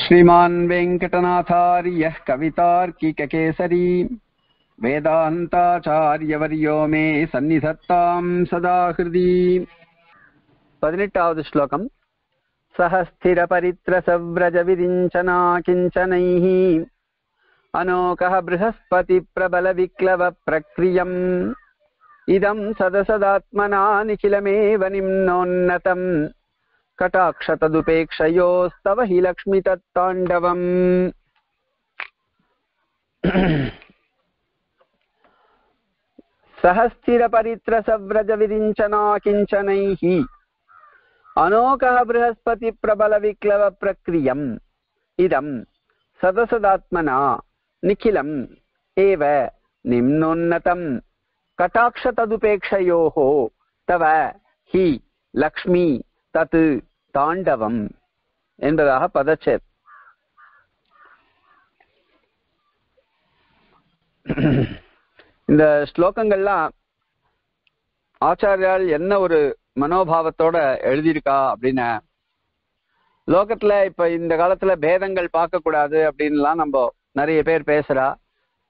श्रीमान् वेङ्कटनाथार्यः कवितार्किककेसरी वेदान्ताचार्यवर्यो मे सन्निधत्तां सदा हृदि पदिनेट्टावद् श्लोकम् सः स्थिरपरित्रसव्रजविरिञ्चना किञ्चनैः अनोकः बृहस्पतिप्रबलविक्लवप्रक्रियम् इदं सदसदात्मनानिखिलमेव निम्नोन्नतम् कटाक्षतदुपेक्षयोस्तव हि लक्ष्मि तत्ताण्डवम् सहस्थिरपरित्रसव्रजविरिञ्चना किञ्चनैः अनोकः बृहस्पतिप्रबलविक्लवप्रक्रियम्। इदं सदसदात्मना निखिलम् एव निम्नोन्नतम्। कटाक्षतदुपेक्षयोः तव हि लक्ष्मी तत् தாண்டவம் என்பதாக பதச்சேத் இந்த ஸ்லோகங்கள்லாம் ஆச்சாரியால் என்ன ஒரு மனோபாவத்தோட எழுதியிருக்கா அப்படின்னு? லோகத்துல இப்ப இந்த காலத்துல பேதங்கள் பார்க்க கூடாது அப்படின்லாம் நம்ம நிறைய பேர் பேசுறா.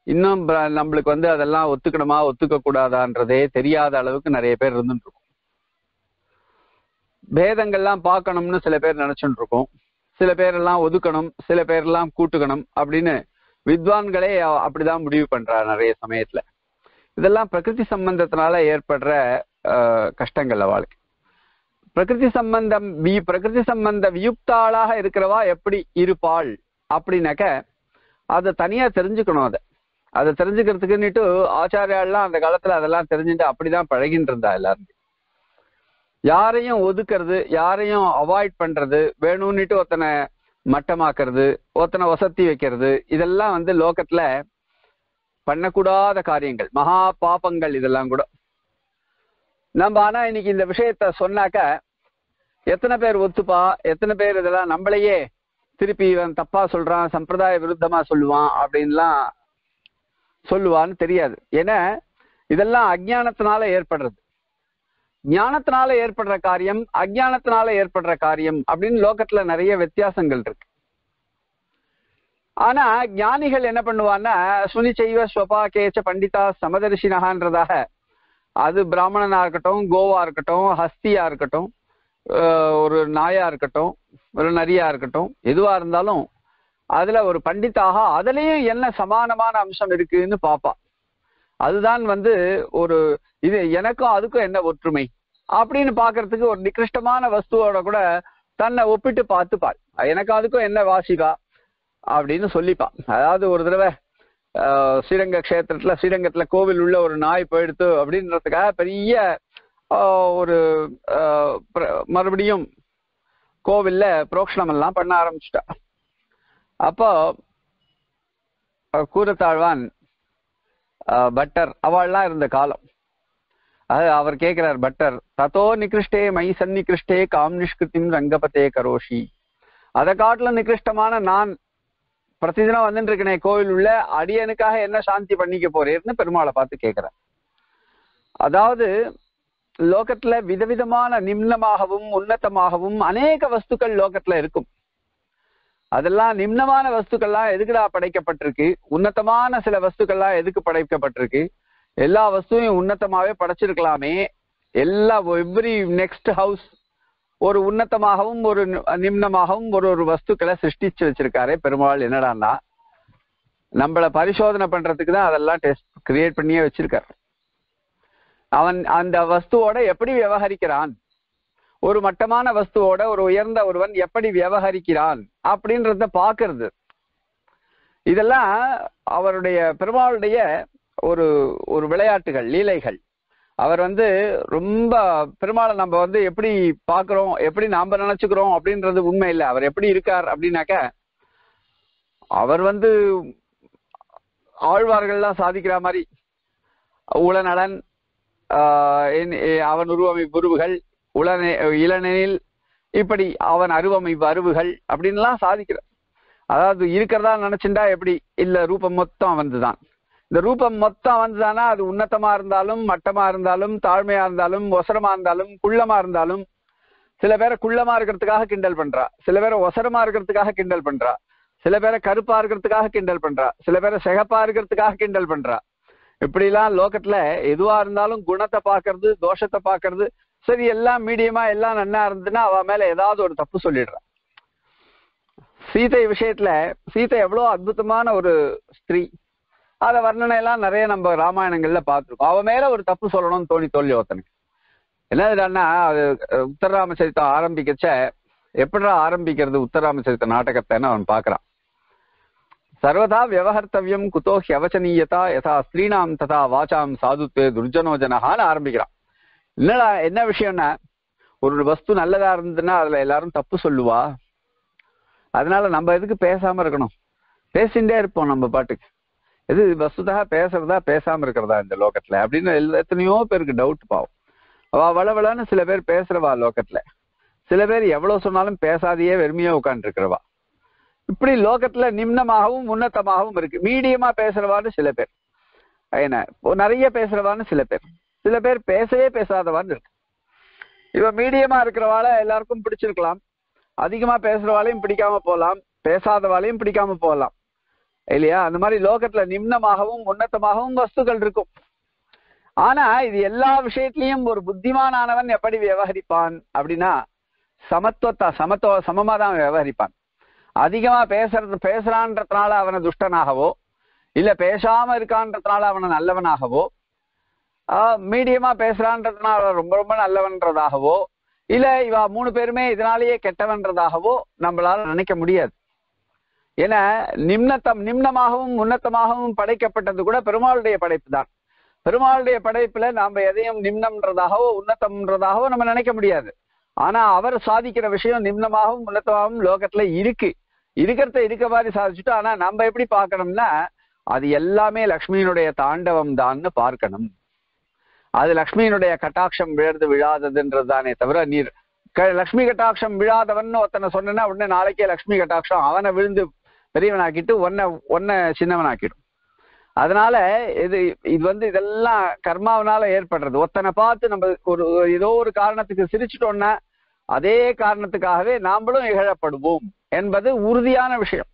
இன்னும் நம்மளுக்கு வந்து அதெல்லாம் ஒத்துக்கணுமா ஒத்துக்க கூடாதான்றதே தெரியாத அளவுக்கு நிறைய பேர் இருந்துட்டு இருக்கும் பேதங்கள்லாம் பார்க்கணும்னு சில பேர் நினைச்சுட்டு இருக்கோம் சில பேரெல்லாம் ஒதுக்கணும் சில பேரெல்லாம் கூட்டுக்கணும் அப்படின்னு வித்வான்களே அப்படிதான் முடிவு பண்றாரு நிறைய சமயத்துல. இதெல்லாம் பிரகிருதி சம்பந்தத்தினால ஏற்படுற கஷ்டங்கள் அவளுக்கு பிரகிருதி சம்பந்தம் வி பிரகிருதி சம்பந்த வியுக்தாளாக இருக்கிறவா எப்படி இருப்பாள் அப்படின்னாக்க அதை தனியா தெரிஞ்சுக்கணும் அதை. அதை தெரிஞ்சுக்கிறதுக்குன்னுட்டு ஆச்சாரியாலாம் அந்த காலத்துல அதெல்லாம் தெரிஞ்சுட்டு அப்படிதான் பழகின்னு இருந்தா எல்லாரும். யாரையும் ஒதுக்கிறது யாரையும் அவாய்ட் பண்றது வேணும்னுட்டு ஒருத்தனை மட்டமாக்குறது ஒருத்தனை வசத்தி வைக்கிறது இதெல்லாம் வந்து லோகத்துல பண்ணக்கூடாத காரியங்கள் மகா பாப்பங்கள் இதெல்லாம் கூட. நம்ம ஆனா இன்னைக்கு இந்த விஷயத்த சொன்னாக்க எத்தனை பேர் ஒத்துப்பா எத்தனை பேர் இதெல்லாம் நம்மளையே திருப்பி இவன் தப்பா சொல்றான் சம்பிரதாய விருத்தமா சொல்லுவான் அப்படின்லாம் சொல்லுவான்னு தெரியாது. ஏன்னா இதெல்லாம் அஜானத்தினால ஏற்படுறது. ஞானத்தினால ஏற்படுற காரியம் அஜானத்தினால ஏற்படுற காரியம் அப்படின்னு லோகத்துல நிறைய வித்தியாசங்கள் இருக்கு. ஆனா ஞானிகள் என்ன பண்ணுவான்னா சுனி செய்வ ஸ்வபா கேச்ச பண்டிதா சமதரிசினகான்றதாக அது பிராமணனா இருக்கட்டும் கோவா இருக்கட்டும் ஹஸ்தியா இருக்கட்டும் ஒரு நாயா இருக்கட்டும் ஒரு நரியா இருக்கட்டும் எதுவா இருந்தாலும் அதுல ஒரு பண்டிதாக அதுலயும் என்ன சமானமான அம்சம் இருக்குன்னு பாப்பா. அதுதான் வந்து ஒரு இது எனக்கும் அதுக்கும் என்ன ஒற்றுமை? அப்படின்னு பாக்குறதுக்கு ஒரு நிகிருஷ்டமான வஸ்துவோட கூட தன்னை ஒப்பிட்டு பார்த்துப்பாள். எனக்கு அதுக்கும் என்ன வாசிகா? அப்படின்னு சொல்லிப்பான் அதாவது ஒரு தடவை ஸ்ரீரங்க கஷேத்திரத்துல ஸ்ரீரங்கத்துல கோவில் உள்ள ஒரு நாய் போயிடுத்து அப்படின்றதுக்காக பெரிய ஒரு மறுபடியும் கோவில்ல புரோக்ஷணம் எல்லாம் பண்ண ஆரம்பிச்சுட்டா. அப்போ கூரத்தாழ்வான் பட்டர். அவள்லாம் இருந்த காலம். அது அவர் கேட்கிறார் பட்டர் தத்தோ நிகிருஷ்டே மை சந்நிகிருஷ்டே காம் நிஷ்கிருத்தின் ரங்கபத்தே கரோஷி. அதை காட்டிலும் நிகிருஷ்டமான நான் பிரதிதினம் வந்துட்டு இருக்கனே கோவில் உள்ள அடியனுக்காக என்ன சாந்தி பண்ணிக்க போறேன்னு பெருமாளை பார்த்து கேட்கிறார் அதாவது லோகத்துல விதவிதமான நிம்னமாகவும் உன்னதமாகவும் அநேக வஸ்துக்கள் லோகத்துல இருக்கும். அதெல்லாம் நிம்னமான வஸ்துக்கள்லாம் எதுக்குடா படைக்கப்பட்டிருக்கு? உன்னதமான சில வஸ்துக்கள்லாம் எதுக்கு படைக்கப்பட்டிருக்கு? எல்லா வஸ்துவையும் உன்னதமாவே படைச்சிருக்கலாமே. எல்லா எவ்ரி நெக்ஸ்ட் ஹவுஸ் ஒரு உன்னதமாகவும் ஒரு நிம்னமாகவும் ஒரு ஒரு வஸ்துக்களை சிருஷ்டிச்சு வச்சிருக்காரு பெருமாள். என்னடான்னா நம்மள பரிசோதனை பண்றதுக்கு தான் அதெல்லாம் டெஸ்ட் கிரியேட் பண்ணியே வச்சிருக்காரு. அவன் அந்த வஸ்துவோட எப்படி விவகரிக்கிறான்? ஒரு மட்டமான வஸ்துவோட ஒரு உயர்ந்த ஒருவன் எப்படி விவகரிக்கிறான் அப்படின்றத பாக்குறது இதெல்லாம் அவருடைய பெருமாளுடைய ஒரு ஒரு விளையாட்டுகள் லீலைகள். அவர் வந்து ரொம்ப பெருமாளை நம்ம வந்து எப்படி பாக்குறோம் எப்படி நாம நினைச்சுக்கிறோம் அப்படின்றது உண்மை இல்லை. அவர் எப்படி இருக்கார் அப்படின்னாக்க அவர் வந்து ஆழ்வார்கள்லாம் சாதிக்கிற மாதிரி உளநலன் அவன் உருவமைப்பு உருவுகள் உளநே இளநெனில் இப்படி அவன் அருவமைப்பு அருவுகள் அப்படின்லாம் சாதிக்கிறான். அதாவது இருக்கிறதா நினைச்சுண்டா எப்படி? இல்ல ரூபம் மொத்தம் வந்துதான். இந்த ரூபம் மொத்தம் வந்துதானா? அது உன்னதமா இருந்தாலும் மட்டமா இருந்தாலும் தாழ்மையா இருந்தாலும் ஒசரமா இருந்தாலும் குள்ளமா இருந்தாலும் சில பேரை குள்ளமா இருக்கிறதுக்காக கிண்டல் பண்றா. சில பேரை ஒசரமா இருக்கிறதுக்காக கிண்டல் பண்றா. சில பேரை கருப்பா இருக்கிறதுக்காக கிண்டல் பண்றா. சில பேரை சிகப்பா இருக்கிறதுக்காக கிண்டல் பண்றா. இப்படி எல்லாம் லோகத்துல எதுவா இருந்தாலும் குணத்தை பாக்குறது தோஷத்தை பாக்குறது சரி எல்லாம் மீடியமா எல்லாம் நன்னா இருந்துன்னா அவ மேல ஏதாவது ஒரு தப்பு சொல்லிடுறான் சீதை விஷயத்துல சீதை எவ்வளவு அற்புதமான ஒரு ஸ்திரீ. அத வர்ணனை எல்லாம் நிறைய நம்ம ராமாயணங்கள்ல பார்த்துருக்கோம். அவ மேல ஒரு தப்பு சொல்லணும்னு தோணி தோல்வி ஒருத்தனுக்கு. என்னதுடான்னா அது அஹ், உத்தரராம சரித்தம் ஆரம்பிக்கச்ச எப்படா ஆரம்பிக்கிறது உத்தரராம சரித்த நாடகத்தைன்னு அவன் பாக்குறான் சர்வதா வியவஹர்த்தவியம் குதோ ஹியவச்சனீயதா யதா ஸ்திரீனாம் ததா வாச்சாம் சாதுத்வே துர்ஜனோஜனஹான்னு ஆரம்பிக்கிறான். என்னடா என்ன விஷயம்னா ஒரு வஸ்து நல்லதா இருந்ததுன்னா அதுல எல்லாரும் தப்பு சொல்லுவா. அதனால நம்ம எதுக்கு பேசாம இருக்கணும்? பேசிண்டே இருப்போம் நம்ம பாட்டுக்கு. எது வஸ்துதாக பேசுறதா பேசாம இருக்கிறதா இந்த லோகத்துல? அப்படின்னு எத்தனையோ பேருக்கு டவுட் பாவம். அவ வளவளன்னு சில பேர் பேசுறவா லோகத்துல. சில பேர் எவ்வளவு சொன்னாலும் பேசாதையே வெறுமையா உட்காந்து இருக்கிறவா இப்படி லோகத்துல நிம்னமாகவும் உன்னதமாகவும் இருக்கு. மீடியமா பேசுறவான்னு சில பேர். என்ன நிறைய பேசுறவான்னு சில பேர். சில பேர் பேசவே பேசாதவான்னு இருக்கு இவ மீடியமா இருக்கிறவாள எல்லாருக்கும் பிடிச்சிருக்கலாம். அதிகமா பேசுறவாளையும் பிடிக்காம போகலாம். பேசாதவாளையும் பிடிக்காம போகலாம். இல்லையா? அந்த மாதிரி லோகத்துல நிம்னமாகவும் உன்னதமாகவும் வஸ்துக்கள் இருக்கும். ஆனா இது எல்லா விஷயத்திலையும் ஒரு புத்திமானவன் எப்படி விவகரிப்பான் அப்படின்னா சமத்துவத்தா சமத்துவ சமமா தான் விவகரிப்பான். அதிகமா பேசுறது பேசுறான்றதுனால அவனை துஷ்டனாகவோ இல்ல பேசாம இருக்கான்றதுனால அவனை நல்லவனாகவோ மீடியமா பேசுறான்றதுனால ரொம்ப ரொம்ப நல்லவன்றதாகவோ இல்ல இவ மூணு பேருமே இதனாலேயே கெட்டவன்றதாகவோ நம்மளால நினைக்க முடியாது. ஏன்னா நிம்னத்தம் நிம்னமாகவும் உன்னத்தமாகவும் படைக்கப்பட்டது கூட பெருமாளுடைய படைப்பு தான். பெருமாளுடைய படைப்புல நாம எதையும் நிம்னம்ன்றதாகவோ உன்னதம்ன்றதாகவோ நம்ம நினைக்க முடியாது. ஆனா அவர் சாதிக்கிற விஷயம் நிம்னமாகவும் உன்னத்தமாகவும் லோகத்துல இருக்கு. இருக்கிறத இருக்க மாதிரி சாதிச்சுட்டோம். ஆனா நம்ம எப்படி பார்க்கணும்னா அது எல்லாமே லக்ஷ்மியினுடைய தாண்டவம் தான்னு பார்க்கணும். அது லக்ஷ்மியினுடைய கட்டாட்சம் விழுந்து விழாததுன்றது தானே தவிர நீர் க- லக்ஷ்மி கட்டாட்சம் விழாதவன் ஒருத்தனை சொன்னா உடனே நாளைக்கே லக்ஷ்மி கட்டாட்சம் அவனை விழுந்து பெரியவனாக்கிட்டு ஒன்ன ஒன்ன சின்னவனாக்கிடும். அதனால இது இது வந்து இதெல்லாம் கர்மாவனால ஏற்படுறது. ஒத்தனை பார்த்து நம்ம ஒரு ஏதோ ஒரு காரணத்துக்கு சிரிச்சிட்டோம்னா அதே காரணத்துக்காகவே நாம்களும் இகழப்படுவோம் என்பது உறுதியான விஷயம்.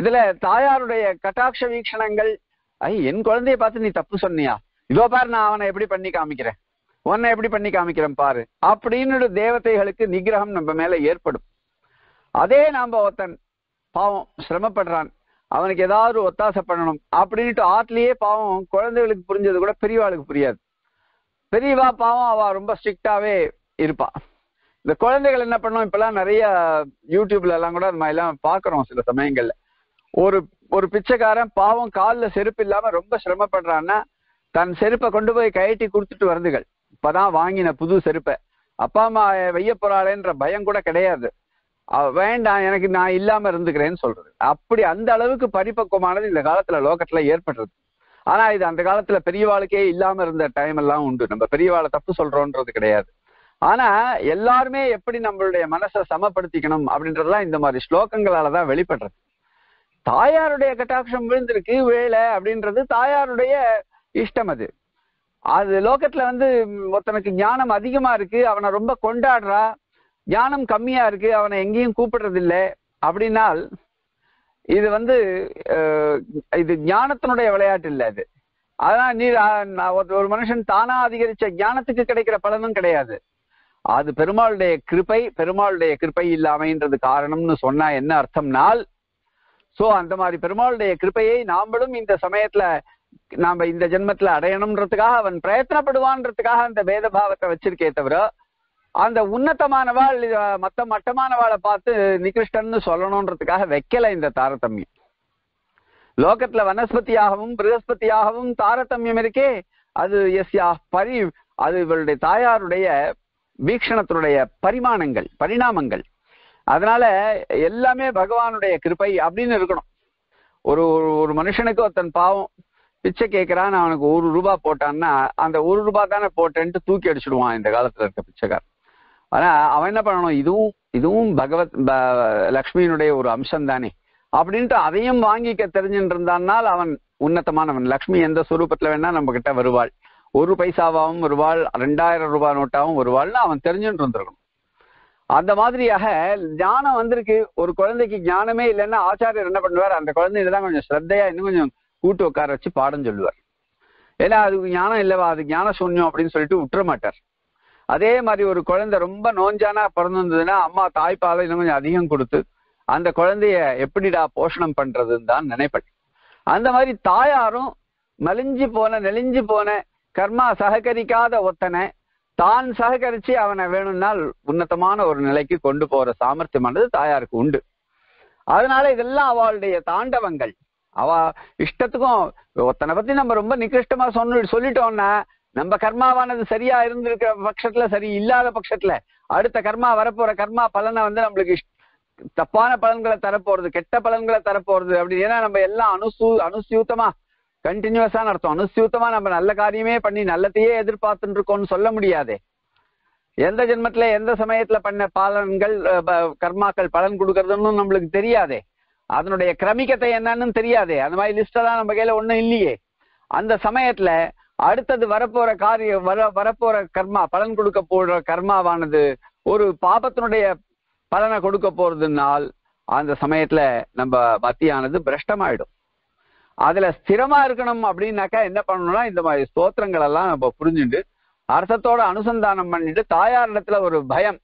இதுல தாயாருடைய கட்டாட்ச வீக்ஷணங்கள் ஐ என் குழந்தைய பார்த்து நீ தப்பு சொன்னியா? இதோ பாரு நான் அவனை எப்படி பண்ணி காமிக்கிறேன். உன்னை எப்படி பண்ணி காமிக்கிறேன் பாரு. அப்படின்னு தேவதைகளுக்கு நிகிரகம் நம்ம மேல ஏற்படும். அதே நாம ஒருத்தன் பாவம் சிரமப்படுறான். அவனுக்கு ஏதாவது ஒத்தாசை பண்ணணும். அப்படின்ட்டு ஆத்துலயே பாவம் குழந்தைகளுக்கு புரிஞ்சது கூட பெரியவாளுக்கு புரியாது. பெரியவா பாவம் அவ ரொம்ப ஸ்ட்ரிக்டாவே இருப்பா. இந்த குழந்தைகள் என்ன பண்ணும்? இப்பெல்லாம் நிறைய யூடியூப்ல எல்லாம் கூட அது மாதிரி எல்லாம் பாக்குறோம் சில சமயங்கள்ல. ஒரு ஒரு பிச்சைக்காரன் பாவம் காலில் செருப்பு இல்லாம ரொம்ப சிரமப்படுறான்னா தன் செருப்பை கொண்டு போய் கயட்டி கொடுத்துட்டு வருதுகள். இப்பதான் வாங்கின புது செருப்பை. அப்பா அம்மா வெய்ய போறாளேன்ற பயம் கூட கிடையாது. வேண்டாம் எனக்கு நான் இல்லாம இருந்துக்கிறேன்னு சொல்றது. அப்படி அந்த அளவுக்கு பரிபக்குவமானது இந்த காலத்துல லோகத்துல ஏற்படுறது ஆனா இது அந்த காலத்துல பெரியவாளுக்கே இல்லாம இருந்த டைம் எல்லாம் உண்டு. நம்ம பெரியவாளை தப்பு சொல்றோன்றது கிடையாது. ஆனா எல்லாருமே எப்படி நம்மளுடைய மனசை சமப்படுத்திக்கணும் அப்படின்றதெல்லாம் இந்த மாதிரி ஸ்லோகங்களாலதான் வெளிப்படுறது. தாயாருடைய கட்டாட்சம் விழுந்திருக்கு வேலை அப்படின்றது தாயாருடைய இஷ்டம் அது. அது லோகத்துல வந்து ஒருத்தனுக்கு ஞானம் அதிகமா இருக்கு அவனை ரொம்ப கொண்டாடுறா ஞானம் கம்மியா இருக்கு அவனை எங்கேயும் கூப்பிடுறதில்லை. அப்படின்னால் இது வந்து இது ஞானத்தினுடைய விளையாட்டு இல்லை அது. அதான் நீ ஒரு- ஒரு மனுஷன் தானா அதிகரிச்ச ஞானத்துக்கு கிடைக்கிற பலனும் கிடையாது. அது பெருமாளுடைய கிருபை பெருமாளுடைய கிருப்பை இல்லாமைன்றது காரணம்னு சொன்னா என்ன அர்த்தம்னால் சோ அந்த மாதிரி பெருமாளுடைய கிருபையை நாமளும் இந்த சமயத்துல நாம இந்த ஜென்மத்துல அடையணும்ன்றதுக்காக அவன் பிரயத்தனப்படுவான்றதுக்காக அந்த பேத பாவத்தை வச்சிருக்கே தவிர அந்த உன்னதமானவாள் மத்த மட்டமானவாளை பார்த்து நிகிருஷ்டன்னு சொல்லணும்ன்றதுக்காக வைக்கல இந்த தாரதமியம். லோகத்துல வனஸ்பதியாகவும் பிருகஸ்பதியாகவும் தாரதமியம் இருக்கே அது எஸ்யா பரி அது இவளுடைய தாயாருடைய வீக்ஷணத்தினுடைய பரிமாணங்கள் பரிணாமங்கள். அதனால எல்லாமே பகவானுடைய கிருபை அப்படின்னு இருக்கணும். ஒரு ஒரு- ஒரு மனுஷனுக்கு ஒருத்தன் பாவம் பிச்சை கேட்கறான் அவனுக்கு ஒரு ரூபா போட்டான்னா அந்த ஒரு ரூபா தானே போட்டேன்ட்டு தூக்கி அடிச்சுடுவான் இந்த காலத்துல இருக்க பிச்சைக்கார் ஆனா அவன் என்ன பண்ணணும்? இதுவும் இதுவும் பகவத் ப- லக்ஷ்மியினுடைய ஒரு அம்சம் தானே. அப்படின்ட்டு அதையும் வாங்கிக்க தெரிஞ்சுட்டு இருந்தான்னால் அவன் உன்னதமானவன். லக்ஷ்மி எந்த சுரூபத்துல வேணா நம்ம கிட்ட வருவாள். ஒரு பைசாவாவும் வருவாள் ரெண்டாயிரம் ரூபாய் நோட்டாவும் வருவாள்னு அவன் தெரிஞ்சுட்டு இருந்திருக்கணும் அந்த மாதிரியாக ஞானம் வந்திருக்கு. ஒரு குழந்தைக்கு ஞானமே இல்லைன்னா ஆச்சாரியர் என்ன பண்ணுவார்? அந்த குழந்தை தான் கொஞ்சம் ஸ்ரத்தையா இன்னும் கொஞ்சம் கூட்டு உட்கார வச்சு பாடம் சொல்லுவார். ஏன்னா அதுக்கு ஞானம் இல்லவா? அது ஞான சூன்யம் அப்படின்னு சொல்லிட்டு விட்டுற மாட்டார். அதே மாதிரி ஒரு குழந்தை ரொம்ப நோஞ்சானா பிறந்திருந்ததுன்னா அம்மா தாய்ப்பாலை இன்னும் கொஞ்சம் அதிகம் கொடுத்து அந்த குழந்தைய எப்படிடா போஷணம் பண்றதுன்னு தான் நினைப்பேன் அந்த மாதிரி தாயாரும் மலிஞ்சு போன நெலிஞ்சு போன கர்மா சககரிக்காத ஒத்தனை தான் சககரிச்சு அவனை வேணும்னால் உன்னதமான ஒரு நிலைக்கு கொண்டு போற சாமர்த்தியமானது தாயாருக்கு உண்டு. அதனால இதெல்லாம் அவளுடைய தாண்டவங்கள். அவ இஷ்டத்துக்கும் ஒருத்தனை பத்தி நம்ம ரொம்ப நிகிருஷ்டமா சொன்ன சொல்லிட்டோம்னா நம்ம கர்மாவானது சரியா இருந்திருக்கிற பட்சத்துல சரி இல்லாத பட்சத்துல அடுத்த கர்மா வரப்போற கர்மா பலனை வந்து நம்மளுக்கு இஷ்- தப்பான பலன்களை தரப்போறது கெட்ட பலன்களை தரப்போறது அப்படின்னு ஏன்னா நம்ம எல்லாம் அனுசூ அனுசியூத்தமா கண்டினியூஸா நடத்தும் அனுசியூத்தமா நம்ம நல்ல காரியமே பண்ணி நல்லதையே எதிர்பார்த்துட்டு இருக்கோம்னு சொல்ல முடியாது. எந்த ஜென்மத்துல எந்த சமயத்துல பண்ண பலன்கள் ப- கர்மாக்கள் பலன் கொடுக்கறதுன்னு நம்மளுக்கு தெரியாதே. அதனுடைய கிரமிக்கத்தை என்னன்னு தெரியாதே. அந்த மாதிரி லிஸ்ட்டை தான் நம்ம கையில் ஒன்றும் இல்லையே. அந்த சமயத்தில் அடுத்தது வரப்போற காரியம் வர வரப்போற கர்மா பலன் கொடுக்க போற கர்மாவானது ஒரு பாபத்தினுடைய பலனை கொடுக்க போறதுனால் அந்த சமயத்துல நம்ம மத்தியானது பிரஷ்டமாயிடும். அதுல ஸ்திரமா இருக்கணும் அப்படின்னாக்கா என்ன பண்ணணும்னா இந்த மாதிரி ஸ்தோத்திரங்கள் எல்லாம் நம்ம புரிஞ்சுட்டு அர்த்தத்தோட அனுசந்தானம் பண்ணிட்டு தாயாரிடத்துல ஒரு பயம்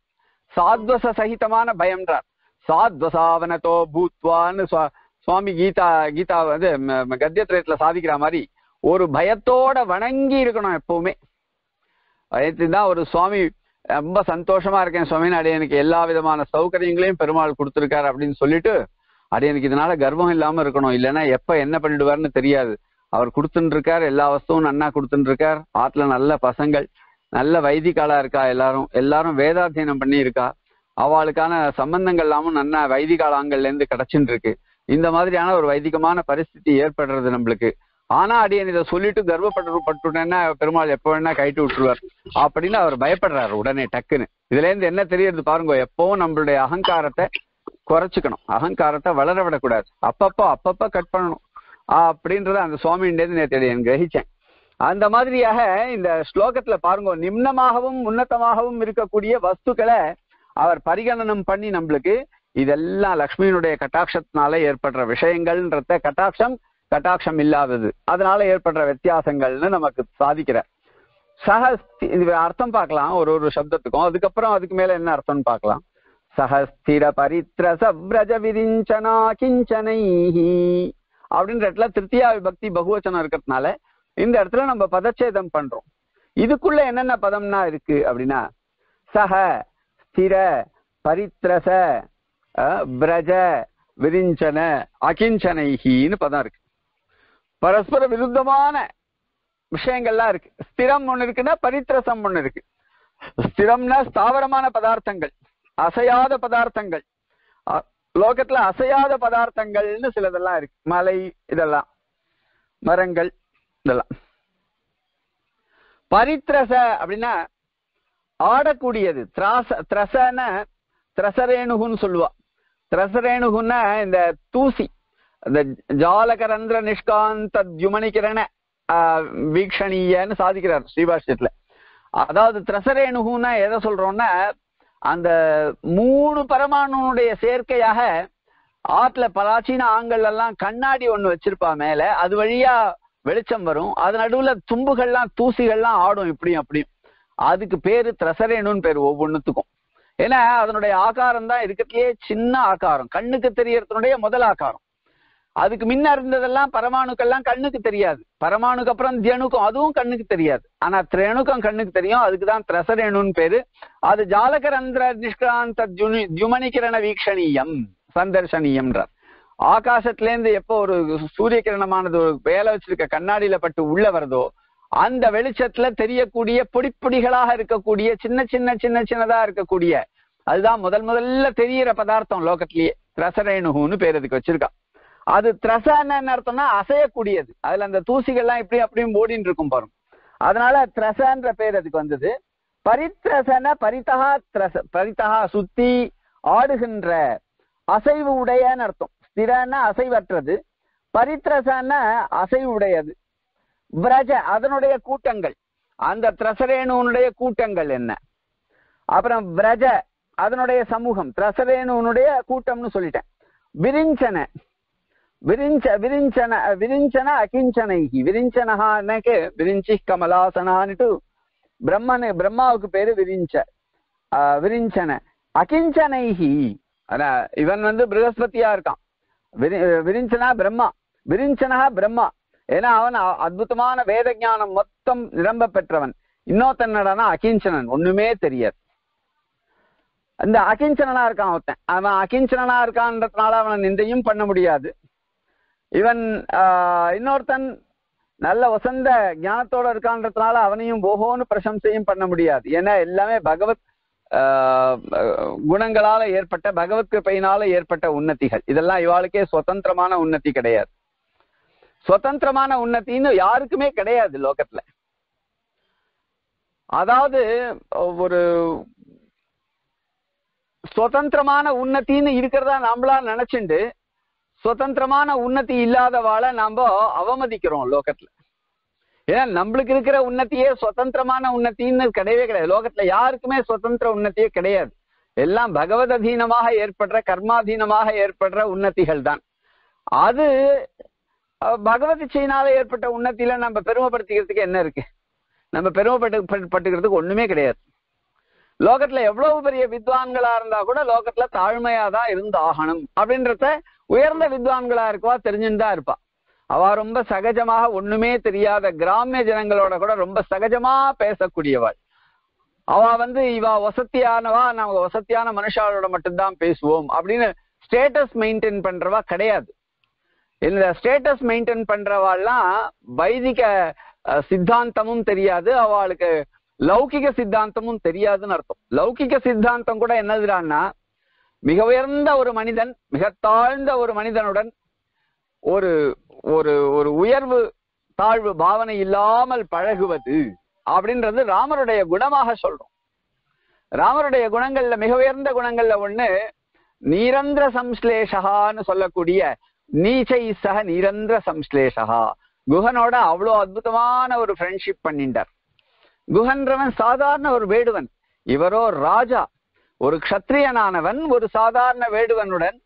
சாத்வச சகிதமான பயம்ன்றார். சாத்வசாவனத்தோ பூத்வான்னு சுவா- சுவாமி கீதா கீதா வந்து கத்தியத்திரயத்துல சாதிக்கிற மாதிரி ஒரு பயத்தோட வணங்கி இருக்கணும் எப்பவுமே. தான் ஒரு சுவாமி ரொம்ப சந்தோஷமா இருக்கேன் சுவாமி அடையனுக்கு எல்லா விதமான சௌகரியங்களையும் பெருமாள் கொடுத்துருக்காரு அப்படின்னு சொல்லிட்டு அடையனுக்கு இதனால கர்வம் இல்லாம இருக்கணும். இல்லைன்னா எப்ப என்ன பண்ணிடுவார்னு தெரியாது. அவர் கொடுத்துட்டு இருக்கார் எல்லா வஸ்துவும் நன்னா கொடுத்துட்டு இருக்கார் ஆத்துல நல்ல பசங்கள் நல்ல வைதிகாலா இருக்கா எல்லாரும். எல்லாரும் வேதாத்தியனம் பண்ணி இருக்கா அவளுக்கான சம்பந்தங்கள் எல்லாமும் நன்னா வைதிகாலாங்கள்ல இருந்து கிடைச்சுட்டு இருக்கு இந்த மாதிரியான ஒரு வைதிகமான பரிஸ்திதி ஏற்படுறது நம்மளுக்கு. ஆனா அடியன் இதை சொல்லிட்டு கர்வப்பட்டு பட்டுட்டேன்னா பெருமாள் எப்ப வேணா கைட்டு விட்டுருவார். அப்படின்னு அவர் பயப்படுறாரு உடனே டக்குன்னு. இதுல இருந்து என்ன தெரியறது பாருங்க எப்பவும் நம்மளுடைய அகங்காரத்தை குறைச்சிக்கணும். அகங்காரத்தை வளர விடக்கூடாது. அப்பப்போ அப்பப்ப கட் பண்ணணும். அப்படின்றத அந்த சுவாமியிலேருந்து நேற்று நான் கிரகிச்சேன். அந்த மாதிரியாக இந்த ஸ்லோகத்துல பாருங்க நிம்னமாகவும் உன்னதமாகவும் இருக்கக்கூடிய வஸ்துக்களை அவர் பரிகணனம் பண்ணி நம்மளுக்கு இதெல்லாம் லக்ஷ்மியினுடைய கட்டாட்சத்தினால ஏற்படுற விஷயங்கள்ன்றத கட்டாட்சம் கட்டாட்சம் இல்லாதது. அதனால ஏற்படுற வித்தியாசங்கள்னு நமக்கு சாதிக்கிற. சக இது அர்த்தம் பார்க்கலாம் ஒரு ஒரு சப்தத்துக்கும். அதுக்கப்புறம் அதுக்கு மேல என்ன அர்த்தம்னு பார்க்கலாம்? சஹஸ்திர பரித்ர சவ்ரஜ விரிஞ்சனா கிஞ்சனைஹி. அப்படின்ற இடத்துல திருத்தியா விபக்தி பகுவச்சனம் இருக்கிறதுனால இந்த இடத்துல நம்ம பதச்சேதம் பண்றோம். இதுக்குள்ள என்னென்ன பதம்னா இருக்கு அப்படின்னா சஹ ஸ்திர பரித்ரச பிரஜ விரிஞ்சன அகிஞ்சனைஹின்னு பதம் இருக்கு. பரஸ்பர விருத்தமான விஷயங்கள்லாம் இருக்கு. ஸ்திரம் ஒண்ணு இருக்குன்னா பரித்ரசம் ஒண்ணு இருக்கு. ஸ்திரம்னா ஸ்தாவரமான பதார்த்தங்கள் அசையாத பதார்த்தங்கள். லோகத்துல அசையாத பதார்த்தங்கள்னு சிலதெல்லாம் இருக்கு. மலை இதெல்லாம். மரங்கள் இதெல்லாம். பரித்ரச அப்படின்னா ஆடக்கூடியது. திராச திரசன திரசரேணுகுன்னு சொல்லுவா. திரசரேணுகுன்னா இந்த தூசி இந்த ஜாலகரந்திர நிஷ்காந்த ஜுமணிகிரண வீக்ஷணியன்னு வீக்ஷணீயன்னு சாதிக்கிறார் ஸ்ரீபாஷ்யத்துல அதாவது திரசரேணுகுன்னா எதை சொல்றோம்னா அந்த மூணு பரமாணுனுடைய சேர்க்கையாக ஆற்றுல பலாச்சீன ஆண்கள் எல்லாம் கண்ணாடி ஒண்ணு வச்சிருப்பா மேல. அது வழியா வெளிச்சம் வரும். அது நடுவுல தும்புகள்லாம் தூசிகள்லாம் ஆடும் இப்படியும் அப்படியும். அதுக்கு பேரு திரசரேணுன்னு பேரு ஒவ்வொன்றுத்துக்கும் ஏன்னா அதனுடைய ஆகாரம் தான் இருக்கிறதுலயே சின்ன ஆகாரம். கண்ணுக்கு தெரியறதுனுடைய முதல் ஆகாரம். அதுக்கு முன்ன இருந்ததெல்லாம் பரமாணுக்கெல்லாம் கண்ணுக்கு தெரியாது. பரமாணுக்கு அப்புறம் தியணுக்கும் அதுவும் கண்ணுக்கு தெரியாது. ஆனா திரேணுக்கம் கண்ணுக்கு தெரியும். அதுக்கு தான் திரசரேணுன்னு பேரு. அது ஜாலகரந்திர நிஷ்கிராந்த ஜுமணிகிரண வீக்ஷணீயம் சந்தர்ஷனீயம்ன்றார் ஆகாசத்துல இருந்து எப்போ ஒரு சூரிய கிரணமானது ஒரு வேலை வச்சிருக்க கண்ணாடியில பட்டு உள்ள வருதோ அந்த வெளிச்சத்துல தெரியக்கூடிய பொடிப்பொடிகளாக இருக்கக்கூடிய சின்ன சின்ன சின்ன சின்னதா இருக்கக்கூடிய அதுதான் முதல் முதல்ல தெரியிற பதார்த்தம் லோகத்திலேயே திரசரேணுகுன்னு பேர் அதுக்கு வச்சிருக்கான். அது என்ன அர்த்தம்னா அசையக்கூடியது. அதுல அந்த தூசிகள்லாம் இப்படி அப்படியும் ஓடின்னு இருக்கும் பாருங்க. அதனால திரசன்ற பேர் அதுக்கு வந்தது. பரித்ரசன பரிதகா திரச பரிதகா சுத்தி ஆடுகின்ற அசைவு உடையன்னு அர்த்தம். ஸ்திரன்னா அசைவற்றது. பரித்ரசன அசைவு உடையது. பிரஜ அதனுடைய கூட்டங்கள். அந்த திரசரேணுனுடைய கூட்டங்கள் என்ன? அப்புறம் பிரஜ அதனுடைய சமூகம். திரசரேணுனுடைய கூட்டம்னு சொல்லிட்டேன். விரிஞ்சன. விரிஞ்ச விரிஞ்சன விரிஞ்சன அகிஞ்சனைகி. விரிஞ்சனஹானக்கு விரிஞ்சி கமலாசனான்னுட்டு பிரம்மனு பிரம்மாவுக்கு பேரு விரிஞ்ச ஆஹ் விரிஞ்சன. அகிஞ்சனைகி. இவன் வந்து பிரகஸ்பதியா இருக்கான். விரி விரிஞ்சனா பிரம்மா. விரிஞ்சனா பிரம்மா. ஏன்னா அவன் அ- அற்புதமான வேத ஞானம் மொத்தம் நிரம்ப பெற்றவன். இன்னொருத்தன் என்னடான்னா அகிஞ்சனன். ஒண்ணுமே தெரியாது. அந்த அகிஞ்சனனா இருக்கான் ஒருத்தன். அவன் அகிஞ்சனனா இருக்கான்றதுனால அவனை நிந்தையும் பண்ண முடியாது. இவன் ஆஹ், இன்னொருத்தன் நல்ல வசந்த ஞானத்தோட இருக்கான்றதுனால அவனையும் ஓஹோன்னு பிரசம்சையும் பண்ண முடியாது. ஏன்னா எல்லாமே பகவத் ஆஹ், குணங்களால ஏற்பட்ட பகவத் கிருப்பையினால ஏற்பட்ட உன்னதிகள். இதெல்லாம் இவாளுக்கே சுதந்திரமான உன்னதி கிடையாது. சுதந்திரமான உன்னத்தின்னு யாருக்குமே கிடையாது லோகத்துல. அதாவது ஒரு சுதந்திரமான உன்னத்தின்னு இருக்கிறதா நம்மளா நினைச்சுண்டு சுதந்திரமான உன்னதி இல்லாதவாளை நாம அவமதிக்கிறோம் லோகத்துல. ஏன்னா நம்மளுக்கு இருக்கிற உன்னத்தியே சுதந்திரமான உன்னத்தின்னு கிடையவே கிடையாது. லோகத்துல யாருக்குமே சுதந்திர உன்னத்தியே கிடையாது. எல்லாம் பகவத் அதீனமாக ஏற்படுற கர்மாதீனமாக ஏற்படுற உன்னதிகள் தான் அது பகவத் இச்சையினால ஏற்பட்ட உன்னத்தில நம்ம பெருமைப்படுத்திக்கிறதுக்கு என்ன இருக்கு? நம்ம பெருமைப்பட்டு பட்டுக்கிறதுக்கு ஒண்ணுமே கிடையாது. லோகத்துல எவ்வளவு பெரிய வித்வான்களா இருந்தா கூட லோகத்துல தாழ்மையா தான் இருந்து ஆகணும் அப்படின்றத உயர்ந்த வித்வான்களா இருக்கவா தெரிஞ்சுன்னு தான் இருப்பா. அவ ரொம்ப சகஜமாக ஒண்ணுமே தெரியாத கிராமிய ஜனங்களோட கூட ரொம்ப சகஜமா பேசக்கூடியவாள். அவ வந்து இவ வசத்தியானவா நாம வசத்தியான மனுஷாளோட மட்டும்தான் பேசுவோம் அப்படின்னு ஸ்டேட்டஸ் மெயின்டைன் பண்றவா கிடையாது. இந்த ஸ்டேட்டஸ் மெயின்டைன் பண்றவாள்லாம் வைதிக அஹ், சித்தாந்தமும் தெரியாது. அவளுக்கு லௌகிக சித்தாந்தமும் தெரியாதுன்னு அர்த்தம். லௌகிக சித்தாந்தம் கூட என்னதுடான்னா மிக உயர்ந்த ஒரு மனிதன் மிக தாழ்ந்த ஒரு மனிதனுடன் ஒரு ஒரு ஒரு உயர்வு தாழ்வு பாவனை இல்லாமல் பழகுவது அப்படின்றது ராமருடைய குணமாக சொல்றோம். ராமருடைய குணங்கள்ல மிக உயர்ந்த குணங்கள்ல ஒண்ணு நிரந்தர சம்ஸ்லேஷகான்னு சொல்லக்கூடிய நீச்சை சக நிரந்தர சம்ஸ்லேஷகா. குஹனோட அவ்வளோ அற்புதமான ஒரு ஃப்ரெண்ட்ஷிப் பண்ணிண்டார். குஹன்றவன் சாதாரண ஒரு வேடுவன். இவரோ ராஜா. ஒரு க்ஷத்ரியனானவன் ஒரு சாதாரண வேடுவனுடன்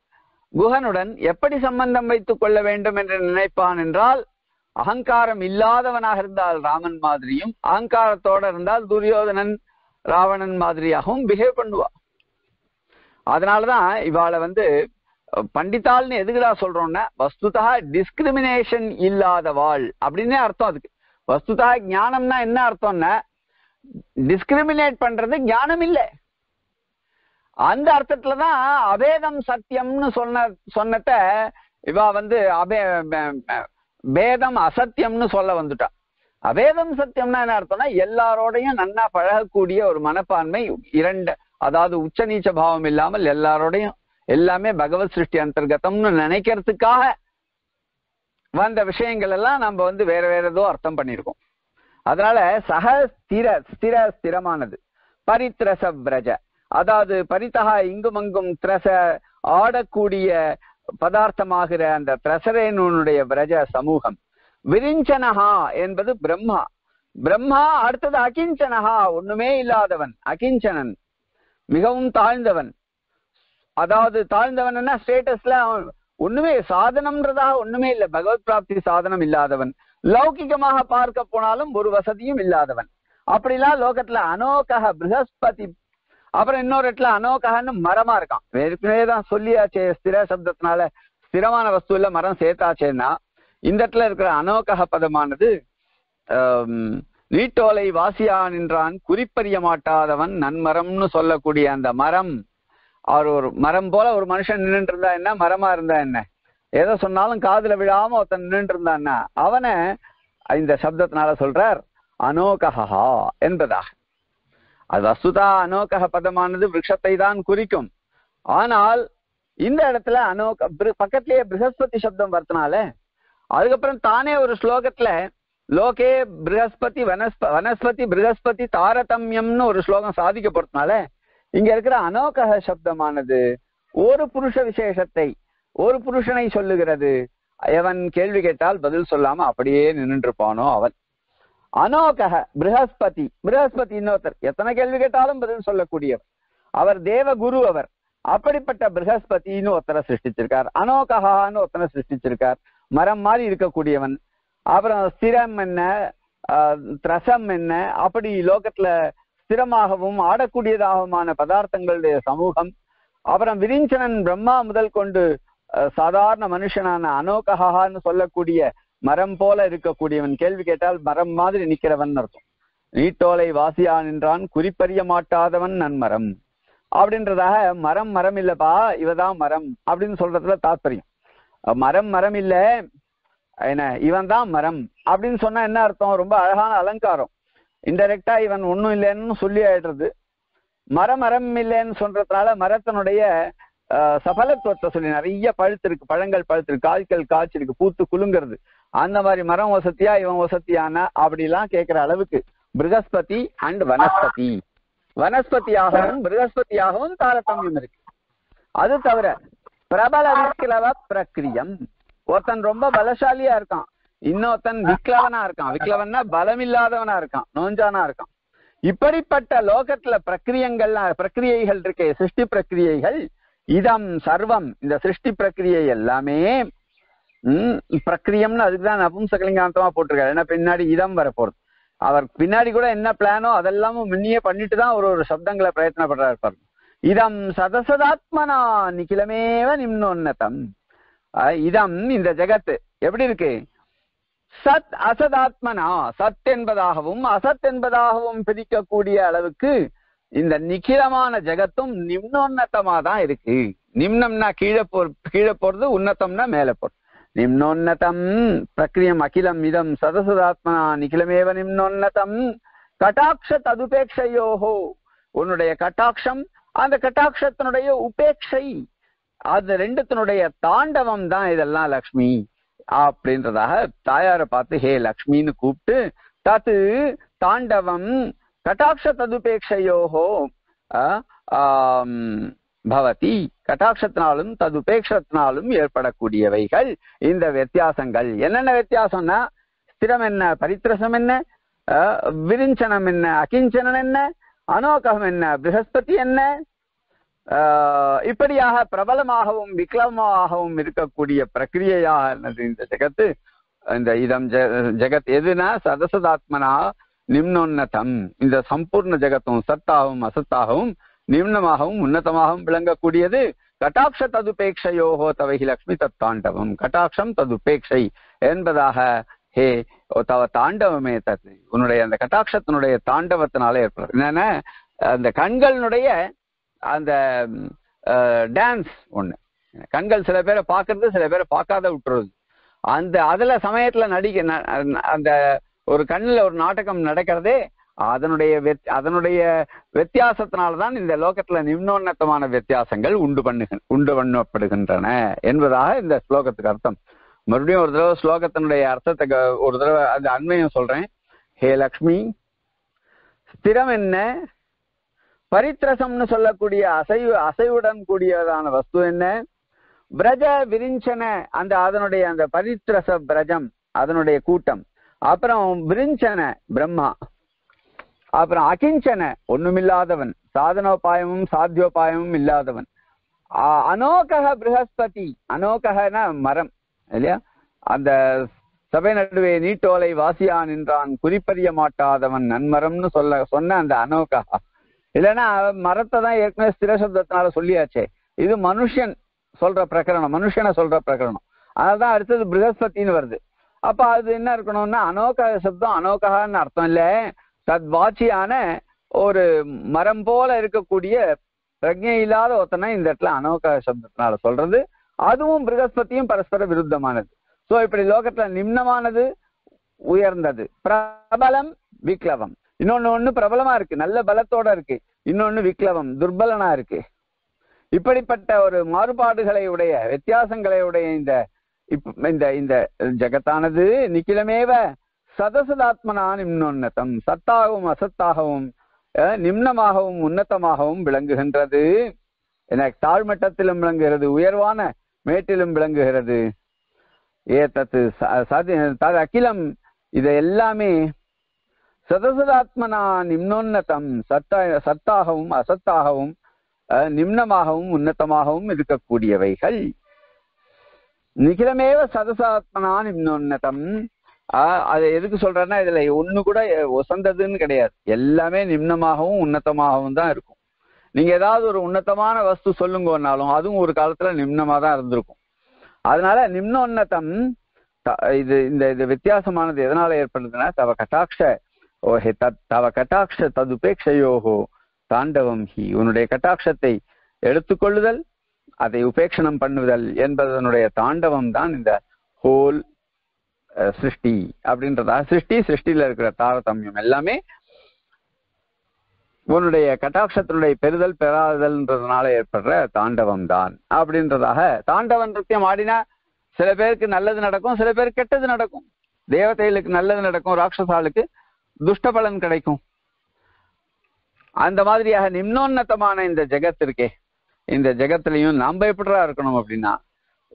குஹனுடன் எப்படி சம்பந்தம் வைத்துக் கொள்ள வேண்டும் என்று நினைப்பான் என்றால் அகங்காரம் இல்லாதவனாக இருந்தால் ராமன் மாதிரியும் அகங்காரத்தோட இருந்தால் துரியோதனன் ராவணன் மாதிரியாகவும் பிஹேவ் பண்ணுவா அதனாலதான் இவாளை வந்து பண்டிதால்னு எதுக்குடா சொல்றோம்னா வஸ்துதா டிஸ்கிரிமினேஷன் இல்லாதவாள் அப்படின்னே அர்த்தம் அதுக்கு. வஸ்துதா ஞானம்னா என்ன அர்த்தம்னா டிஸ்கிரிமினேட் பண்றது ஞானம் இல்லை. அந்த அர்த்தத்துல தான் அபேதம் சத்தியம்னு சொன்ன சொன்னத இவா வந்து அபே பேதம் அசத்தியம்னு சொல்ல வந்துட்டா. அபேதம் சத்தியம்னா என்ன அர்த்தம்னா எல்லாரோடையும் நன்னா பழகக்கூடிய ஒரு மனப்பான்மை இரண்டு அதாவது உச்ச நீச்ச பாவம் இல்லாமல் எல்லாரோடையும் எல்லாமே பகவத் சிருஷ்டி அந்தர்கதம்னு நினைக்கிறதுக்காக வந்த விஷயங்கள் எல்லாம் நம்ம வந்து வேற வேற ஏதோ அர்த்தம் பண்ணியிருக்கோம். அதனால சக ஸ்திர ஸ்திர ஸ்திரமானது. பரித்ரச பிரஜ அதாவது பரித்தகா இங்கும் அங்கும் திரச ஆடக்கூடிய பதார்த்தமாகிற அந்த திரசரேனுடைய பிரஜ சமூகம். விரிஞ்சனஹா என்பது பிரம்மா. பிரம்மா அடுத்தது அகிஞ்சனஹா ஒண்ணுமே இல்லாதவன் அகிஞ்சனன். மிகவும் தாழ்ந்தவன். அதாவது தாழ்ந்தவன்னா ஸ்டேட்டஸ்ல அவன் ஒண்ணுமே சாதனம்ன்றதாக ஒண்ணுமே இல்லை. பகவத் பிராப்தி சாதனம் இல்லாதவன். லௌகிகமாக பார்க்க போனாலும் ஒரு வசதியும் இல்லாதவன். அப்படிலாம் லோகத்துல அனோகக ப்ரஹஸ்பதி அப்புறம் இன்னொரு இடத்துல அனோகன்னு மரமா இருக்கான். ஏற்கனவே தான் சொல்லியாச்சே ஸ்திர சப்தத்தினால. ஸ்திரமான வஸ்து இல்ல மரம் சேர்த்தாச்சேன்னா இந்த இடத்துல இருக்கிற அனோகக பதமானது நீட்டோலை வாசியா நின்றான் குறிப்பறிய மாட்டாதவன் நன்மரம்னு சொல்லக்கூடிய அந்த மரம். அவர் ஒரு மரம் போல ஒரு மனுஷன் நின்னுட்டு இருந்தா என்ன? மரமா இருந்தா என்ன? எதை சொன்னாலும் காதுல விழாம ஒருத்தன் நின்னுட்டு இருந்தான்னா அவனை இந்த சப்தத்தினால சொல்றார் அனோகஹா என்பதாக. அது வஸ்துதா அனோகஹ பதமானது விரக்ஷத்தை தான் குறிக்கும். ஆனால் இந்த இடத்துல அனோக பக்கத்திலேயே ப்ரஹஸ்பதி சப்தம் வரதுனால அதுக்கப்புறம் தானே ஒரு ஸ்லோகத்துல லோகே ப்ரஹஸ்பதி வனஸ்ப வனஸ்பதி ப்ரஹஸ்பதி தாரதமியம்னு ஒரு ஸ்லோகம் சாதிக்கப்படுறதுனால இங்க இருக்கிற அனோகக சப்தமானது ஒரு புருஷ விசேஷத்தை ஒரு புருஷனை சொல்லுகிறது. எவன் கேள்வி கேட்டால் பதில் சொல்லாம அப்படியே நின்று போனோம் அவன். அனோகக ப்ரஹஸ்பதி. ப்ரஹஸ்பதி இன்னொருத்தர். எத்தனை கேள்வி கேட்டாலும் பதில் சொல்லக்கூடியவர். அவர் தேவகுரு அவர். அப்படிப்பட்ட பிரகஸ்பதினு ஒருத்தரை சிருஷ்டிச்சிருக்கார். அனோகஹான்னு ஒருத்தனை சிருஷ்டிச்சிருக்கார். மரம் மாதிரி இருக்கக்கூடியவன். அப்புறம் ஸ்திரம் என்ன? ஆஹ், திரசம் என்ன? அப்படி லோகத்துல ஸ்திரமாகவும் ஆடக்கூடியதாகவுமான பதார்த்தங்களுடைய சமூகம். அப்புறம் விரிஞ்சனன் பிரம்மா முதல் கொண்டு அஹ், சாதாரண மனுஷனான அனோகஹான்னு சொல்லக்கூடிய மரம் போல இருக்கக்கூடியவன். கேள்வி கேட்டால் மரம் மாதிரி நிக்கிறவன் அர்த்தம். நீட்டோலை வாசியா நின்றான் குறிப்பறிய மாட்டாதவன் நன்மரம். அப்படின்றதாக மரம் மரம் இல்லப்பா இவதான் மரம் அப்படின்னு சொல்றதுல தாத்பரியம். மரம் மரம் இல்ல என்ன இவன் தான் மரம் அப்படின்னு சொன்னா என்ன அர்த்தம்? ரொம்ப அழகான அலங்காரம். இன்டெரக்டா இவன் ஒண்ணும் இல்லைன்னு சொல்லி ஆயிடுறது. மரம் மரம் இல்லைன்னு சொல்றதுனால மரத்தினுடைய ஆஹ், சபலத்துவத்தை சொல்லி நிறைய பழுத்திருக்கு பழங்கள் பழுத்திருக்கு காய்கள் காய்ச்சிருக்கு. பூத்து குலுங்கிறது. அந்த மாதிரி மரம் வசதியா இவன் வசதியான? அப்படிலாம் கேட்கிற அளவுக்கு பிருகஸ்பதி அண்ட் வனஸ்பதி. வனஸ்பதியாகவும் பிருகஸ்பதியாகவும் தாரதமியம் இருக்கு. அது தவிர பிரபல விக்கிரவ பிரக்கிரியம் ஒருத்தன் ரொம்ப பலசாலியா இருக்கான். இன்னொருத்தன் விக்லவனா இருக்கான். விக்லவன்னா பலம் இல்லாதவனா இருக்கான். நோஞ்சானா இருக்கான். இப்படிப்பட்ட லோகத்துல பிரக்கிரியங்கள் பிரக்கிரியைகள் இருக்கே சிருஷ்டி பிரக்கிரியைகள் இதம் சர்வம் இந்த சிருஷ்டி பிரக்கிரியை எல்லாமே உம் பிரக்கிரியம்னு அதுக்குதான் நபும்சகலிங்காந்தமா போட்டிருக்காரு. ஏன்னா பின்னாடி இதம் வரப்போறது. அவர் பின்னாடி கூட என்ன பிளானோ அதெல்லாமும் முன்னியே பண்ணிட்டு தான் ஒரு ஒரு சப்தங்களை பிரயத்னப்படுறாரு பாருங்க. இதம் சதசதாத்மனா நிக்கிலமேவ நிம்னோன்னதம். இதம் இந்த ஜெகத்து. எப்படி இருக்கு? சத் அசதாத்மனா? சத் என்பதாகவும் அசத் என்பதாகவும் பிரிக்கக்கூடிய அளவுக்கு இந்த நிகிலமான ஜெகத்தும் நிம்னோன்னதமா தான் இருக்கு. நிம்னம்னா கீழே போ கீழே போறது உன்னதம்னா மேல போறது. நிம்னோன்னதம் பிரக்ரியம் அகிலம் இதம் சதசதாத்மனா நிகிலமேவ நிம்னோன்னதம் கட்டாட்ச ததுபேட்சையோஹோ உன்னுடைய கட்டாட்சம் அந்த கட்டாட்சத்தினுடைய உபேட்சை அது ரெண்டுத்தினுடைய தாண்டவம் தான் இதெல்லாம் லக்ஷ்மி. அப்படின்றதாக தாயாரை பார்த்து ஹே லக்ஷ்மின்னு கூப்பிட்டு தத்து தாண்டவம் கட்டாட்ச ததுபேட்சையோகோ பவதி. கட்டாட்சத்தினாலும் ததுபேட்சத்தினாலும் ஏற்படக்கூடியவைகள் இந்த வித்தியாசங்கள். என்னென்ன வித்தியாசம்னா ஸ்திரம் என்ன பரித்திரசம் என்ன விரிஞ்சனம் என்ன அகிஞ்சனன் என்ன அனோகம் என்ன ப்ரஹஸ்பதி என்ன இப்படியாக பிரபலமாகவும் விக்லமாகவும் இருக்கக்கூடிய பிரக்கிரியையாக இந்த ஜெகத்து. இந்த இதம் ஜெ- ஜெகத் எதுனா சதசதாத்மனா நிம்னோன்னதம். இந்த சம்பூர்ண ஜெகத்தும் சத்தாகவும் அசத்தாகவும் நிம்னமாகவும் உன்னதமாகவும் விளங்கக்கூடியது. கட்டாட்ச ததுபேட்சையோகோ தவகி லக்ஷ்மி தத்தாண்டவம். கட்டாட்சம் ததுபேட்சை என்பதாக ஹே ஓ தவ தாண்டவமே தத்து உன்னுடைய அந்த கட்டாட்சத்தினுடைய தாண்டவத்தினால ஏற்படுறது என்னன்னா அந்த கண்களினுடைய அந்த டான்ஸ் ஒன்று கண்கள் சில பேரை பார்க்கறது சில பேரை பார்க்காத விட்டுறது. அந்த அதில் சமயத்தில் நடிக்க அந்த ஒரு கண்ணில் ஒரு நாடகம் நடக்கிறதே அதனுடைய வெத்- அதனுடைய வித்தியாசத்தினால்தான் இந்த லோகத்தில் நிம்னோன்னதமான வித்தியாசங்கள் உண்டு பண்ணுக உண்டு பண்ணப்படுகின்றன என்பதாக இந்த ஸ்லோகத்துக்கு அர்த்தம். மறுபடியும் ஒரு தடவை ஸ்லோகத்தினுடைய அர்த்தத்தை க- ஒரு தடவை அந்த அண்மையும் சொல்றேன். ஹே லக்ஷ்மி ஸ்திரம் என்ன? பரித்ரசம்னு சொல்லக்கூடிய அசைவு அசைவுடன் கூடியதான வஸ்து என்ன? பிரஜ விரிஞ்சன அந்த அதனுடைய அந்த பரித்ரச பிரஜம் அதனுடைய கூட்டம். அப்புறம் விரிஞ்சன பிரம்மா. அப்புறம் அகிஞ்சன ஒண்ணுமில்லாதவன். சாதனோபாயமும் சாத்தியோபாயமும் இல்லாதவன். அனோகக ப்ரஹஸ்பதி. அனோககன மரம் இல்லையா? அந்த சபை நடுவே நீட்டோலை வாசியா நின்றான் குறிப்பறிய மாட்டாதவன் நன்மரம்னு சொல்ல சொன்ன அந்த அனோகா இல்லைன்னா மரத்தை தான் ஏற்கனவே ஸ்திரசப்தத்தினால சொல்லியாச்சே. இது மனுஷன் சொல்ற பிரகரணம் மனுஷனை சொல்ற பிரகரணம். அதனால்தான் அடுத்தது ப்ரகஸ்பத்தின்னு வருது. அப்ப அது என்ன இருக்கணும்னா அனோக சப்தம் அனோகன்னு அர்த்தம் இல்லை. தத்வாச்சியான ஒரு மரம் போல இருக்கக்கூடிய பிரஜை இல்லாத ஒருத்தனை இந்த இடத்துல அனோக சப்தத்தினால சொல்றது. அதுவும் ப்ரகஸ்பத்தியும் பரஸ்பர விருத்தமானது. சோ இப்படி லோகத்துல நிம்னமானது உயர்ந்தது. பிரபலம் விக்லவம். இன்னொன்னு ஒண்ணு பிரபலமா இருக்கு. நல்ல பலத்தோட இருக்கு. இன்னொன்னு விக்லவம். துர்பலனா இருக்கு. இப்படிப்பட்ட ஒரு மாறுபாடுகளை உடைய வித்தியாசங்களை உடைய இந்த இப்ப இந்த இந்த ஜெகத்தானது நிக்கிலமேவ சதசதாத்மனா நிம்னோன்னதம் சத்தாகவும் அசத்தாகவும் நிம்னமாகவும் உன்னதமாகவும் விளங்குகின்றது. என தாழ்மட்டத்திலும் விளங்குகிறது உயர்வான மேட்டிலும் விளங்குகிறது. ஏ தத்து ச- சதி தது அகிலம் இது எல்லாமே சதசதாத்மனா நிம்னோன்னதம். சத்த சத்தாகவும் அசத்தாகவும் நிம்னமாகவும் உன்னதமாகவும் இருக்கக்கூடியவைகள். நிகிலமேவ சதசாத்மனா நிம்னோன்னதம். அதை எதுக்கு சொல்றேன்னா இதுல ஒண்ணு கூட ஒசந்ததுன்னு கிடையாது. எல்லாமே நிம்னமாகவும் உன்னதமாகவும் தான் இருக்கும். நீங்க ஏதாவது ஒரு உன்னதமான வஸ்து சொல்லுங்கன்னாலும் அதுவும் ஒரு காலத்துல நிம்னமா தான் இருந்திருக்கும். அதனால நிம்னோன்னதம் த- இது இந்த இது வித்தியாசமானது எதனால ஏற்படுதுன்னா தவ கட்டாட்ச ஓஹே தத் தவ கட்டாட்ச ததுபேட்சையோகோ தாண்டவம் ஹி. உன்னுடைய கட்டாட்சத்தை எடுத்துக்கொள்ளுதல் அதை உபேட்சணம் பண்ணுதல் என்பதனுடைய தாண்டவம் தான் இந்த ஹோல் சிருஷ்டி அப்படின்றதா? சிருஷ்டி சிருஷ்டியில இருக்கிற தாரதமியம் எல்லாமே உன்னுடைய கட்டாட்சத்தினுடைய பெறுதல் பெறாதல்ன்றதுனால ஏற்படுற தாண்டவம் தான் அப்படின்றதாக தாண்டவ நிருத்தியம் ஆடினா சில பேருக்கு நல்லது நடக்கும் சில பேருக்கு கெட்டது நடக்கும். தேவதைகளுக்கு நல்லது நடக்கும் ராட்சசாளுக்கு துஷ்ட பலன் கிடைக்கும். அந்த மாதிரியாக நிம்னோன்னதமான இந்த ஜெகத் இருக்கே இந்த ஜெகத்திலையும் நாம எப்படா இருக்கணும் அப்படின்னா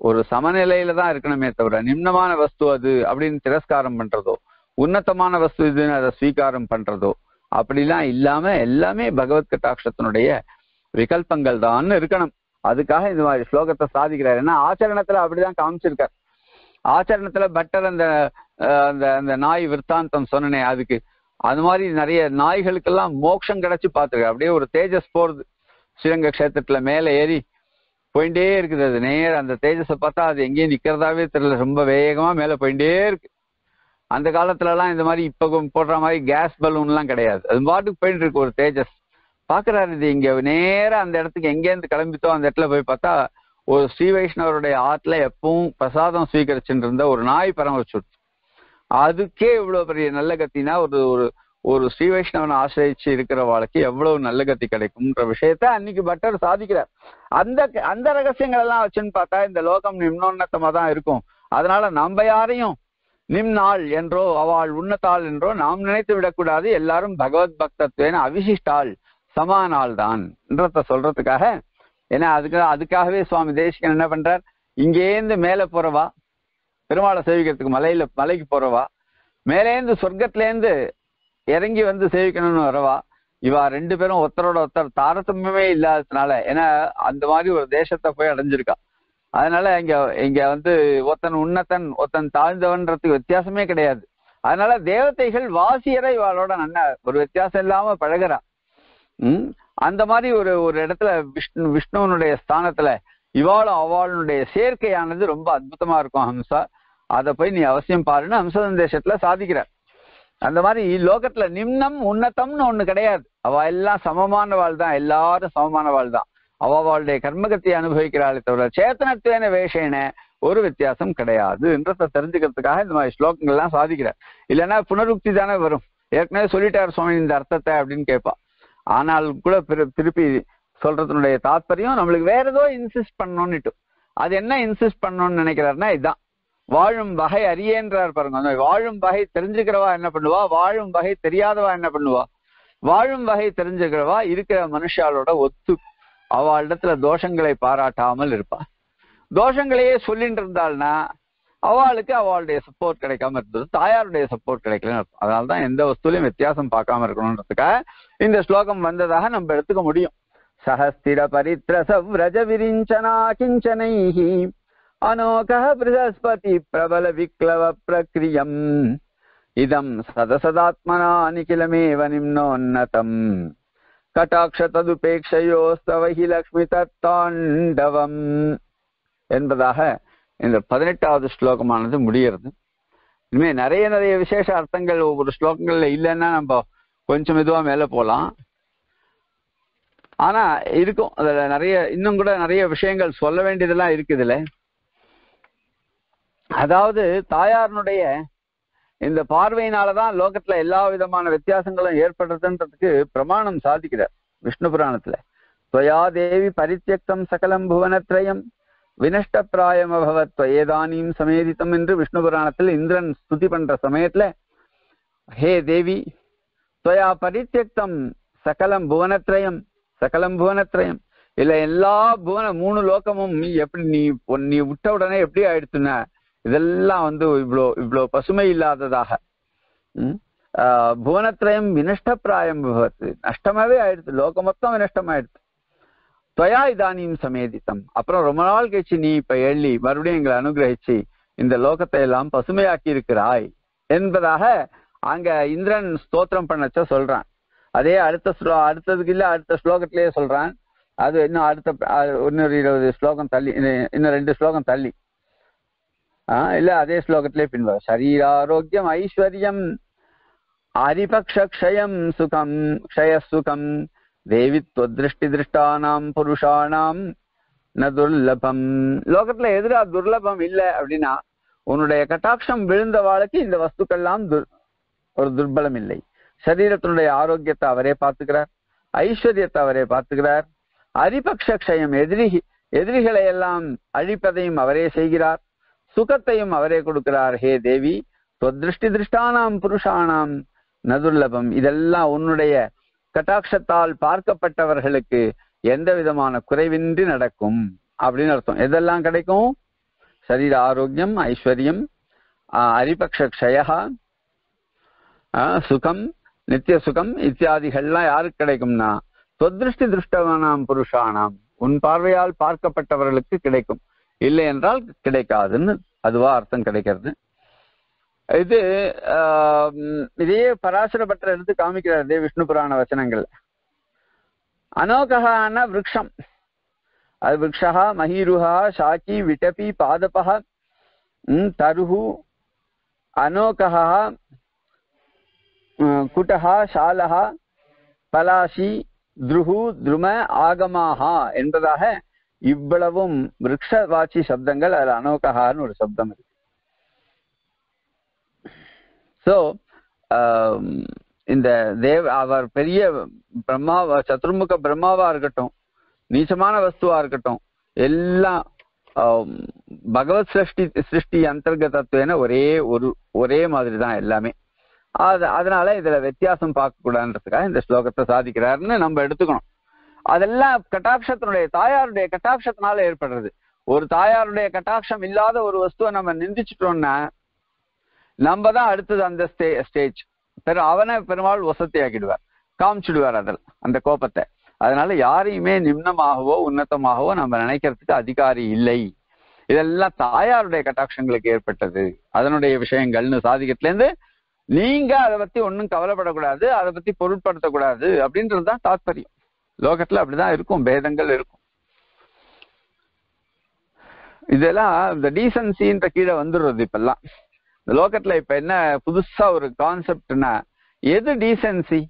ஒரு சமநிலையில தான் இருக்கணுமே தவிர நிம்னமான வஸ்து அது அப்படின்னு திரஸ்காரம் பண்றதோ உன்னதமான வஸ்து இதுன்னு அதை ஸ்வீகாரம் பண்றதோ அப்படிலாம் இல்லாம எல்லாமே பகவத் கட்டாட்சத்தினுடைய விகல்பங்கள் தான் இருக்கணும். அதுக்காக இந்த மாதிரி ஸ்லோகத்தை சாதிக்கிறார். ஏன்னா ஆச்சரணத்துல அப்படிதான் காமிச்சிருக்கார். ஆச்சரணத்துல பட்டர் அந்த அந்த அந்த நாய் விற்த்தாந்தம் சொன்னனே அதுக்கு அது மாதிரி நிறைய நாய்களுக்கெல்லாம் மோட்சம் கிடைச்சி பார்த்துருக்கேன். அப்படியே ஒரு தேஜஸ் போறது ஸ்ரீரங்க கஷேத்திரத்துல மேல ஏறி போயிட்டே இருக்குது அது. நேர அந்த தேஜஸை பார்த்தா அது எங்கேயும் நிக்கிறதாவே தெரியல. ரொம்ப வேகமா மேல போயிட்டே இருக்கு. அந்த காலத்துல எல்லாம் இந்த மாதிரி இப்ப போடுற மாதிரி கேஸ் பலூன் எல்லாம் கிடையாது. அது பாட்டுக்கு போயிட்டு இருக்கு ஒரு தேஜஸ். பாக்குறாரு இது இங்க நேராக அந்த இடத்துக்கு எங்கேருந்து கிளம்பித்தோ அந்த இடத்துல போய் பார்த்தா ஒரு ஸ்ரீ வைஷ்ணவருடைய ஆத்துல எப்பவும் பிரசாதம் சுவீகரிச்சுட்டு இருந்த ஒரு நாய் பராமரிச்சுட்டு அதுக்கே இவ்வளவு பெரிய நல்ல கத்தினா ஒரு ஒரு ஒரு ஸ்ரீ வைஷ்ணவனை ஆசிரியச்சு இருக்கிற வாழ்க்கை எவ்வளவு நல்ல கத்தி கிடைக்கும்ன்ற விஷயத்த அன்னைக்கு பட்டர் சாதிக்கிறார். அந்த அந்த ரகசியங்கள் எல்லாம் வச்சுன்னு பார்த்தா இந்த லோகம் நிம்னோன்னத்தமா தான் இருக்கும். அதனால நம்ம யாரையும் நிம்னாள் என்றோ அவள் உன்னத்தாள் என்றோ நாம் நினைத்து விடக்கூடாது. எல்லாரும் பகவத் பக்தத்வேன அவிசிஷ்டாள் சமானாள் தான்ன்றத சொல்றதுக்காக. ஏன்னா அதுக்கு அதுக்காகவே சுவாமி தேசிகன் என்ன பண்றார்? இங்கேருந்து மேல போறவா? பெருமாளை சேவிக்கிறதுக்கு மலையில மலைக்கு போறவா மேலேந்து சொர்க்கத்திலேருந்து இறங்கி வந்து சேவிக்கணும்னு வரவா இவா ரெண்டு பேரும் ஒருத்தரோட ஒருத்தர் தாரதமியமே இல்லாததுனால ஏன்னா அந்த மாதிரி ஒரு தேசத்தை போய் அடைஞ்சிருக்கா. அதனால இங்க இங்க வந்து ஒருத்தன் உன்னத்தன் ஒருத்தன் தாழ்ந்தவன்றதுக்கு வித்தியாசமே கிடையாது. அதனால தேவதைகள் வாசியரை இவாளோட நல்ல ஒரு வித்தியாசம் இல்லாம பழகுறா. உம்? அந்த மாதிரி ஒரு ஒரு இடத்துல விஷ்ணு விஷ்ணுவனுடைய ஸ்தானத்துல இவாளும் அவளுடைய சேர்க்கையானது ரொம்ப அற்புதமா இருக்கும் ஹம்சா அதை போய் நீ அவசியம் பாருன்னு ஹம்ச சாதிக்கிறார். அந்த மாதிரி லோகத்துல நிம்னம் உன்னதம்னு ஒண்ணு கிடையாது. அவ எல்லாம் சமமான வாழ் தான் எல்லாரும் சமமான வாழ் தான். அவ அவளுடைய கர்மகத்தை அனுபவிக்கிறாளே தவிர சேத்தனத்துவேன வேஷேன ஒரு வித்தியாசம் கிடையாது என்றதை தெரிஞ்சுக்கிறதுக்காக இந்த மாதிரி ஸ்லோகங்கள்லாம் சாதிக்கிறார். இல்லைன்னா புனருக்தி தானே வரும். ஏற்கனவே சொல்லிட்டார் சுவாமி இந்த அர்த்தத்தை அப்படின்னு கேட்பா. ஆனால் கூட பிற- திருப்பி சொல்றதுனுடைய தாத்பரியம் நம்மளுக்கு வேற ஏதோ இன்சிஸ்ட் பண்ணணும்னுட்டு அது என்ன இன்சிஸ்ட் பண்ணணும்னு நினைக்கிறாருன்னா இதுதான் வாழும் வகை அறியேன்றார் பாருங்க. அந்த வாழும் வகை தெரிஞ்சுக்கிறவா என்ன பண்ணுவா? வாழும் வகை தெரியாதவா என்ன பண்ணுவா? வாழும் வகை தெரிஞ்சுக்கிறவா இருக்கிற மனுஷாலோட ஒத்து அவளிடத்துல தோஷங்களை பாராட்டாமல் இருப்பா. தோஷங்களையே சொல்லிட்டு இருந்தாள்னா அவளுக்கு அவளுடைய சப்போர்ட் கிடைக்காம இருந்தது. தாயாருடைய சப்போர்ட் கிடைக்கலன்னு அதனாலதான் எந்த வஸ்துலையும் வித்தியாசம் பார்க்காம இருக்கணும்ன்றதுக்காக இந்த ஸ்லோகம் வந்ததாக நம்ம எடுத்துக்க முடியும். சஹஸ்திர பரித்ரச விரஜ விரிஞ்சனா கிஞ்சனை அனோக பிரகஸ்பதி பிரபல விக்லவ பிரக்ரியம் இதம் சதசதாத்மனா நிகிலமேவ நிம்னோன்னதம் கட்டாட்ச ததுபேட்சையோஸ்தவ லக்ஷ்மி தத்தாண்டவம் என்பதாக இந்த பதினெட்டாவது ஸ்லோகமானது முடிகிறது. இனிமே நிறைய நிறைய விசேஷ அர்த்தங்கள் ஒவ்வொரு ஸ்லோகங்கள்ல இல்லைன்னா நம்ம கொஞ்சம் மெதுவா மேல போலாம். ஆனா இருக்கும். அதுல நிறைய இன்னும் கூட நிறைய விஷயங்கள் சொல்ல வேண்டியதெல்லாம் இருக்குது இதுல அதாவது தாயாரனுடைய இந்த பார்வையினாலதான் லோகத்துல எல்லா விதமான வித்தியாசங்களும் ஏற்படுறதுன்றதுக்கு பிரமாணம் சாதிக்கிறார் விஷ்ணு புராணத்துல. துவயா தேவி பரித்தியக்தம் சகலம் புவனத்ரயம் வினஷ்ட பிராயம் அபவத் ஏதானியும் சமேதித்தம் என்று விஷ்ணு புராணத்தில் இந்திரன் ஸ்துதி பண்ற சமயத்துல ஹே தேவி துவயா பரித்தியக்தம் சகலம் புவனத்ரயம் சகலம் புவனத்ரயம். இல்ல எல்லா புவன மூணு லோகமும் நீ எப்படி நீ நீ விட்ட உடனே எப்படி ஆயிடுச்சுன்னா இதெல்லாம் வந்து இவ்வளோ இவ்வளோ பசுமை இல்லாததாக. ம்? ஆஹ் புவனத்ரயம் வினஷ்ட பிராயம் பவத்து. நஷ்டமாவே ஆயிடுச்சு லோகம் மொத்தம் வினஷ்டமாயிடுச்சு துவயா இதானியும் சமேதித்தம். அப்புறம் ரொம்ப நாள் கழிச்சு நீ இப்ப எள்ளி மறுபடியும் எங்களை அனுகிரகிச்சு இந்த லோகத்தை எல்லாம் பசுமையாக்கி இருக்கிறாய் என்பதாக அங்க இந்திரன் ஸ்தோத்திரம் பண்ணச்ச சொல்றான். அதே அடுத்த ஸ்லோ அடுத்ததுக்கு இல்ல அடுத்த ஸ்லோகத்திலேயே சொல்றான். அது இன்னும் அடுத்த இன்னொரு இருபது ஸ்லோகம் தள்ளி இன்னும் ரெண்டு ஸ்லோகம் தள்ளி. ஆஹ் இல்ல அதே ஸ்லோகத்திலே பின்வரும் சரீராரோக்கியம் ஐஸ்வர்யம் ஆதிபக்ஷயம் சுகம் க்ஷய சுகம் தேவி திருஷ்டி திருஷ்டானாம் புருஷானாம் ந துர்லபம் லோகத்துல எதிரா துர்லபம் இல்ல அப்படின்னா உன்னுடைய கட்டாட்சம் விழுந்த வாழ்க்கை இந்த வஸ்துக்கெல்லாம் துர் ஒரு துர்பலம் இல்லை சரீரத்தினுடைய ஆரோக்கியத்தை அவரே பார்த்துக்கிறார் ஐஸ்வர்யத்தை அவரே பார்த்துக்கிறார் அரிபக்ஷ க்ஷயம் எதிரி எதிரிகளை எல்லாம் அழிப்பதையும் அவரே செய்கிறார் சுகத்தையும் அவரே கொடுக்கிறார். ஹே தேவி தொதிருஷ்டி திருஷ்டானாம் புருஷானாம் நதுர்லபம். இதெல்லாம் உன்னுடைய கட்டாட்சத்தால் பார்க்கப்பட்டவர்களுக்கு எந்த விதமான குறைவின்றி நடக்கும் அப்படின்னு அர்த்தம். எதெல்லாம் கிடைக்கும்? சரீர ஆரோக்கியம் ஐஸ்வர்யம் ஆஹ் அரிபக்ஷ க்ஷயா ஆஹ் சுகம் நித்திய சுகம் இத்தியாதிகள்லாம் யாருக்கு கிடைக்கும்னா தொதிருஷ்டி திருஷ்டவானாம் புருஷானாம். உன் பார்வையால் பார்க்கப்பட்டவர்களுக்கு கிடைக்கும். இல்லை என்றால் கிடைக்காதுன்னு அதுவா அர்த்தம் கிடைக்கிறது. இது இதையே பராசர பட்டர் எடுத்து காமிக்கிறார் இதே விஷ்ணு புராண வச்சனங்கள் அனோகஹான விரக்ஷம். அது விரக்ஷா மஹீருஹா சாக்கி விட்டபி பாதபः தருஹு அனோகஹா குட்டஹா ஷாலஹா பலாசி துருஹு துரும ஆகமாஹா என்பதாக இவ்வளவும் விரக்ஷவாச்சி சப்தங்கள் அதுல அனோகஹான்னு ஒரு சப்தம் இருக்கு. சோ இந்த தேவ அவர் பெரிய பிரம்மா சத்ருமுக பிரம்மாவா இருக்கட்டும் நீச்சமான வஸ்துவா இருக்கட்டும் எல்லாம் பகவத் சிருஷ்டி சிருஷ்டி அந்தர்கதத்துவன ஒரே ஒரு ஒரே மாதிரி தான் எல்லாமே. அது அதனால இதுல வித்தியாசம் பார்க்க கூடாதுன்றதுக்காக இந்த ஸ்லோகத்தை சாதிக்கிறாருன்னு நம்ம எடுத்துக்கணும். அதெல்லாம் கட்டாட்சத்தினுடைய தாயாருடைய கட்டாட்சத்தினால ஏற்படுறது. ஒரு தாயாருடைய கட்டாட்சம் இல்லாத ஒரு வஸ்துவை நம்ம நிந்திச்சிட்டோம்னா நம்ம தான் அடுத்தது அந்த ஸ்டே ஸ்டேஜ். பெரு அவனை பெருமாள் வசதி ஆக்கிடுவார். காமிச்சிடுவார் அதில் அந்த கோபத்தை. அதனால யாரையுமே நிம்னமாகவோ உன்னதமாகவோ நம்ம நினைக்கிறதுக்கு அதிகாரி இல்லை. இதெல்லாம் தாயாருடைய கட்டாட்சங்களுக்கு ஏற்பட்டது. அதனுடைய விஷயங்கள்னு சாதிக்கிறதுலேருந்து நீங்க அதை பத்தி ஒன்றும் கவலைப்படக்கூடாது அதை பத்தி பொருட்படுத்தக்கூடாது அப்படின்றது தான் தாத்பரியம். லோகத்துல அப்படிதான் இருக்கும் பேதங்கள் இருக்கும். இதெல்லாம் இந்த டீசன்சின்ற கீழே வந்துடுறது இப்பெல்லாம். இந்த லோகத்துல இப்ப என்ன புதுசா ஒரு கான்செப்ட்னா எது டீசென்சி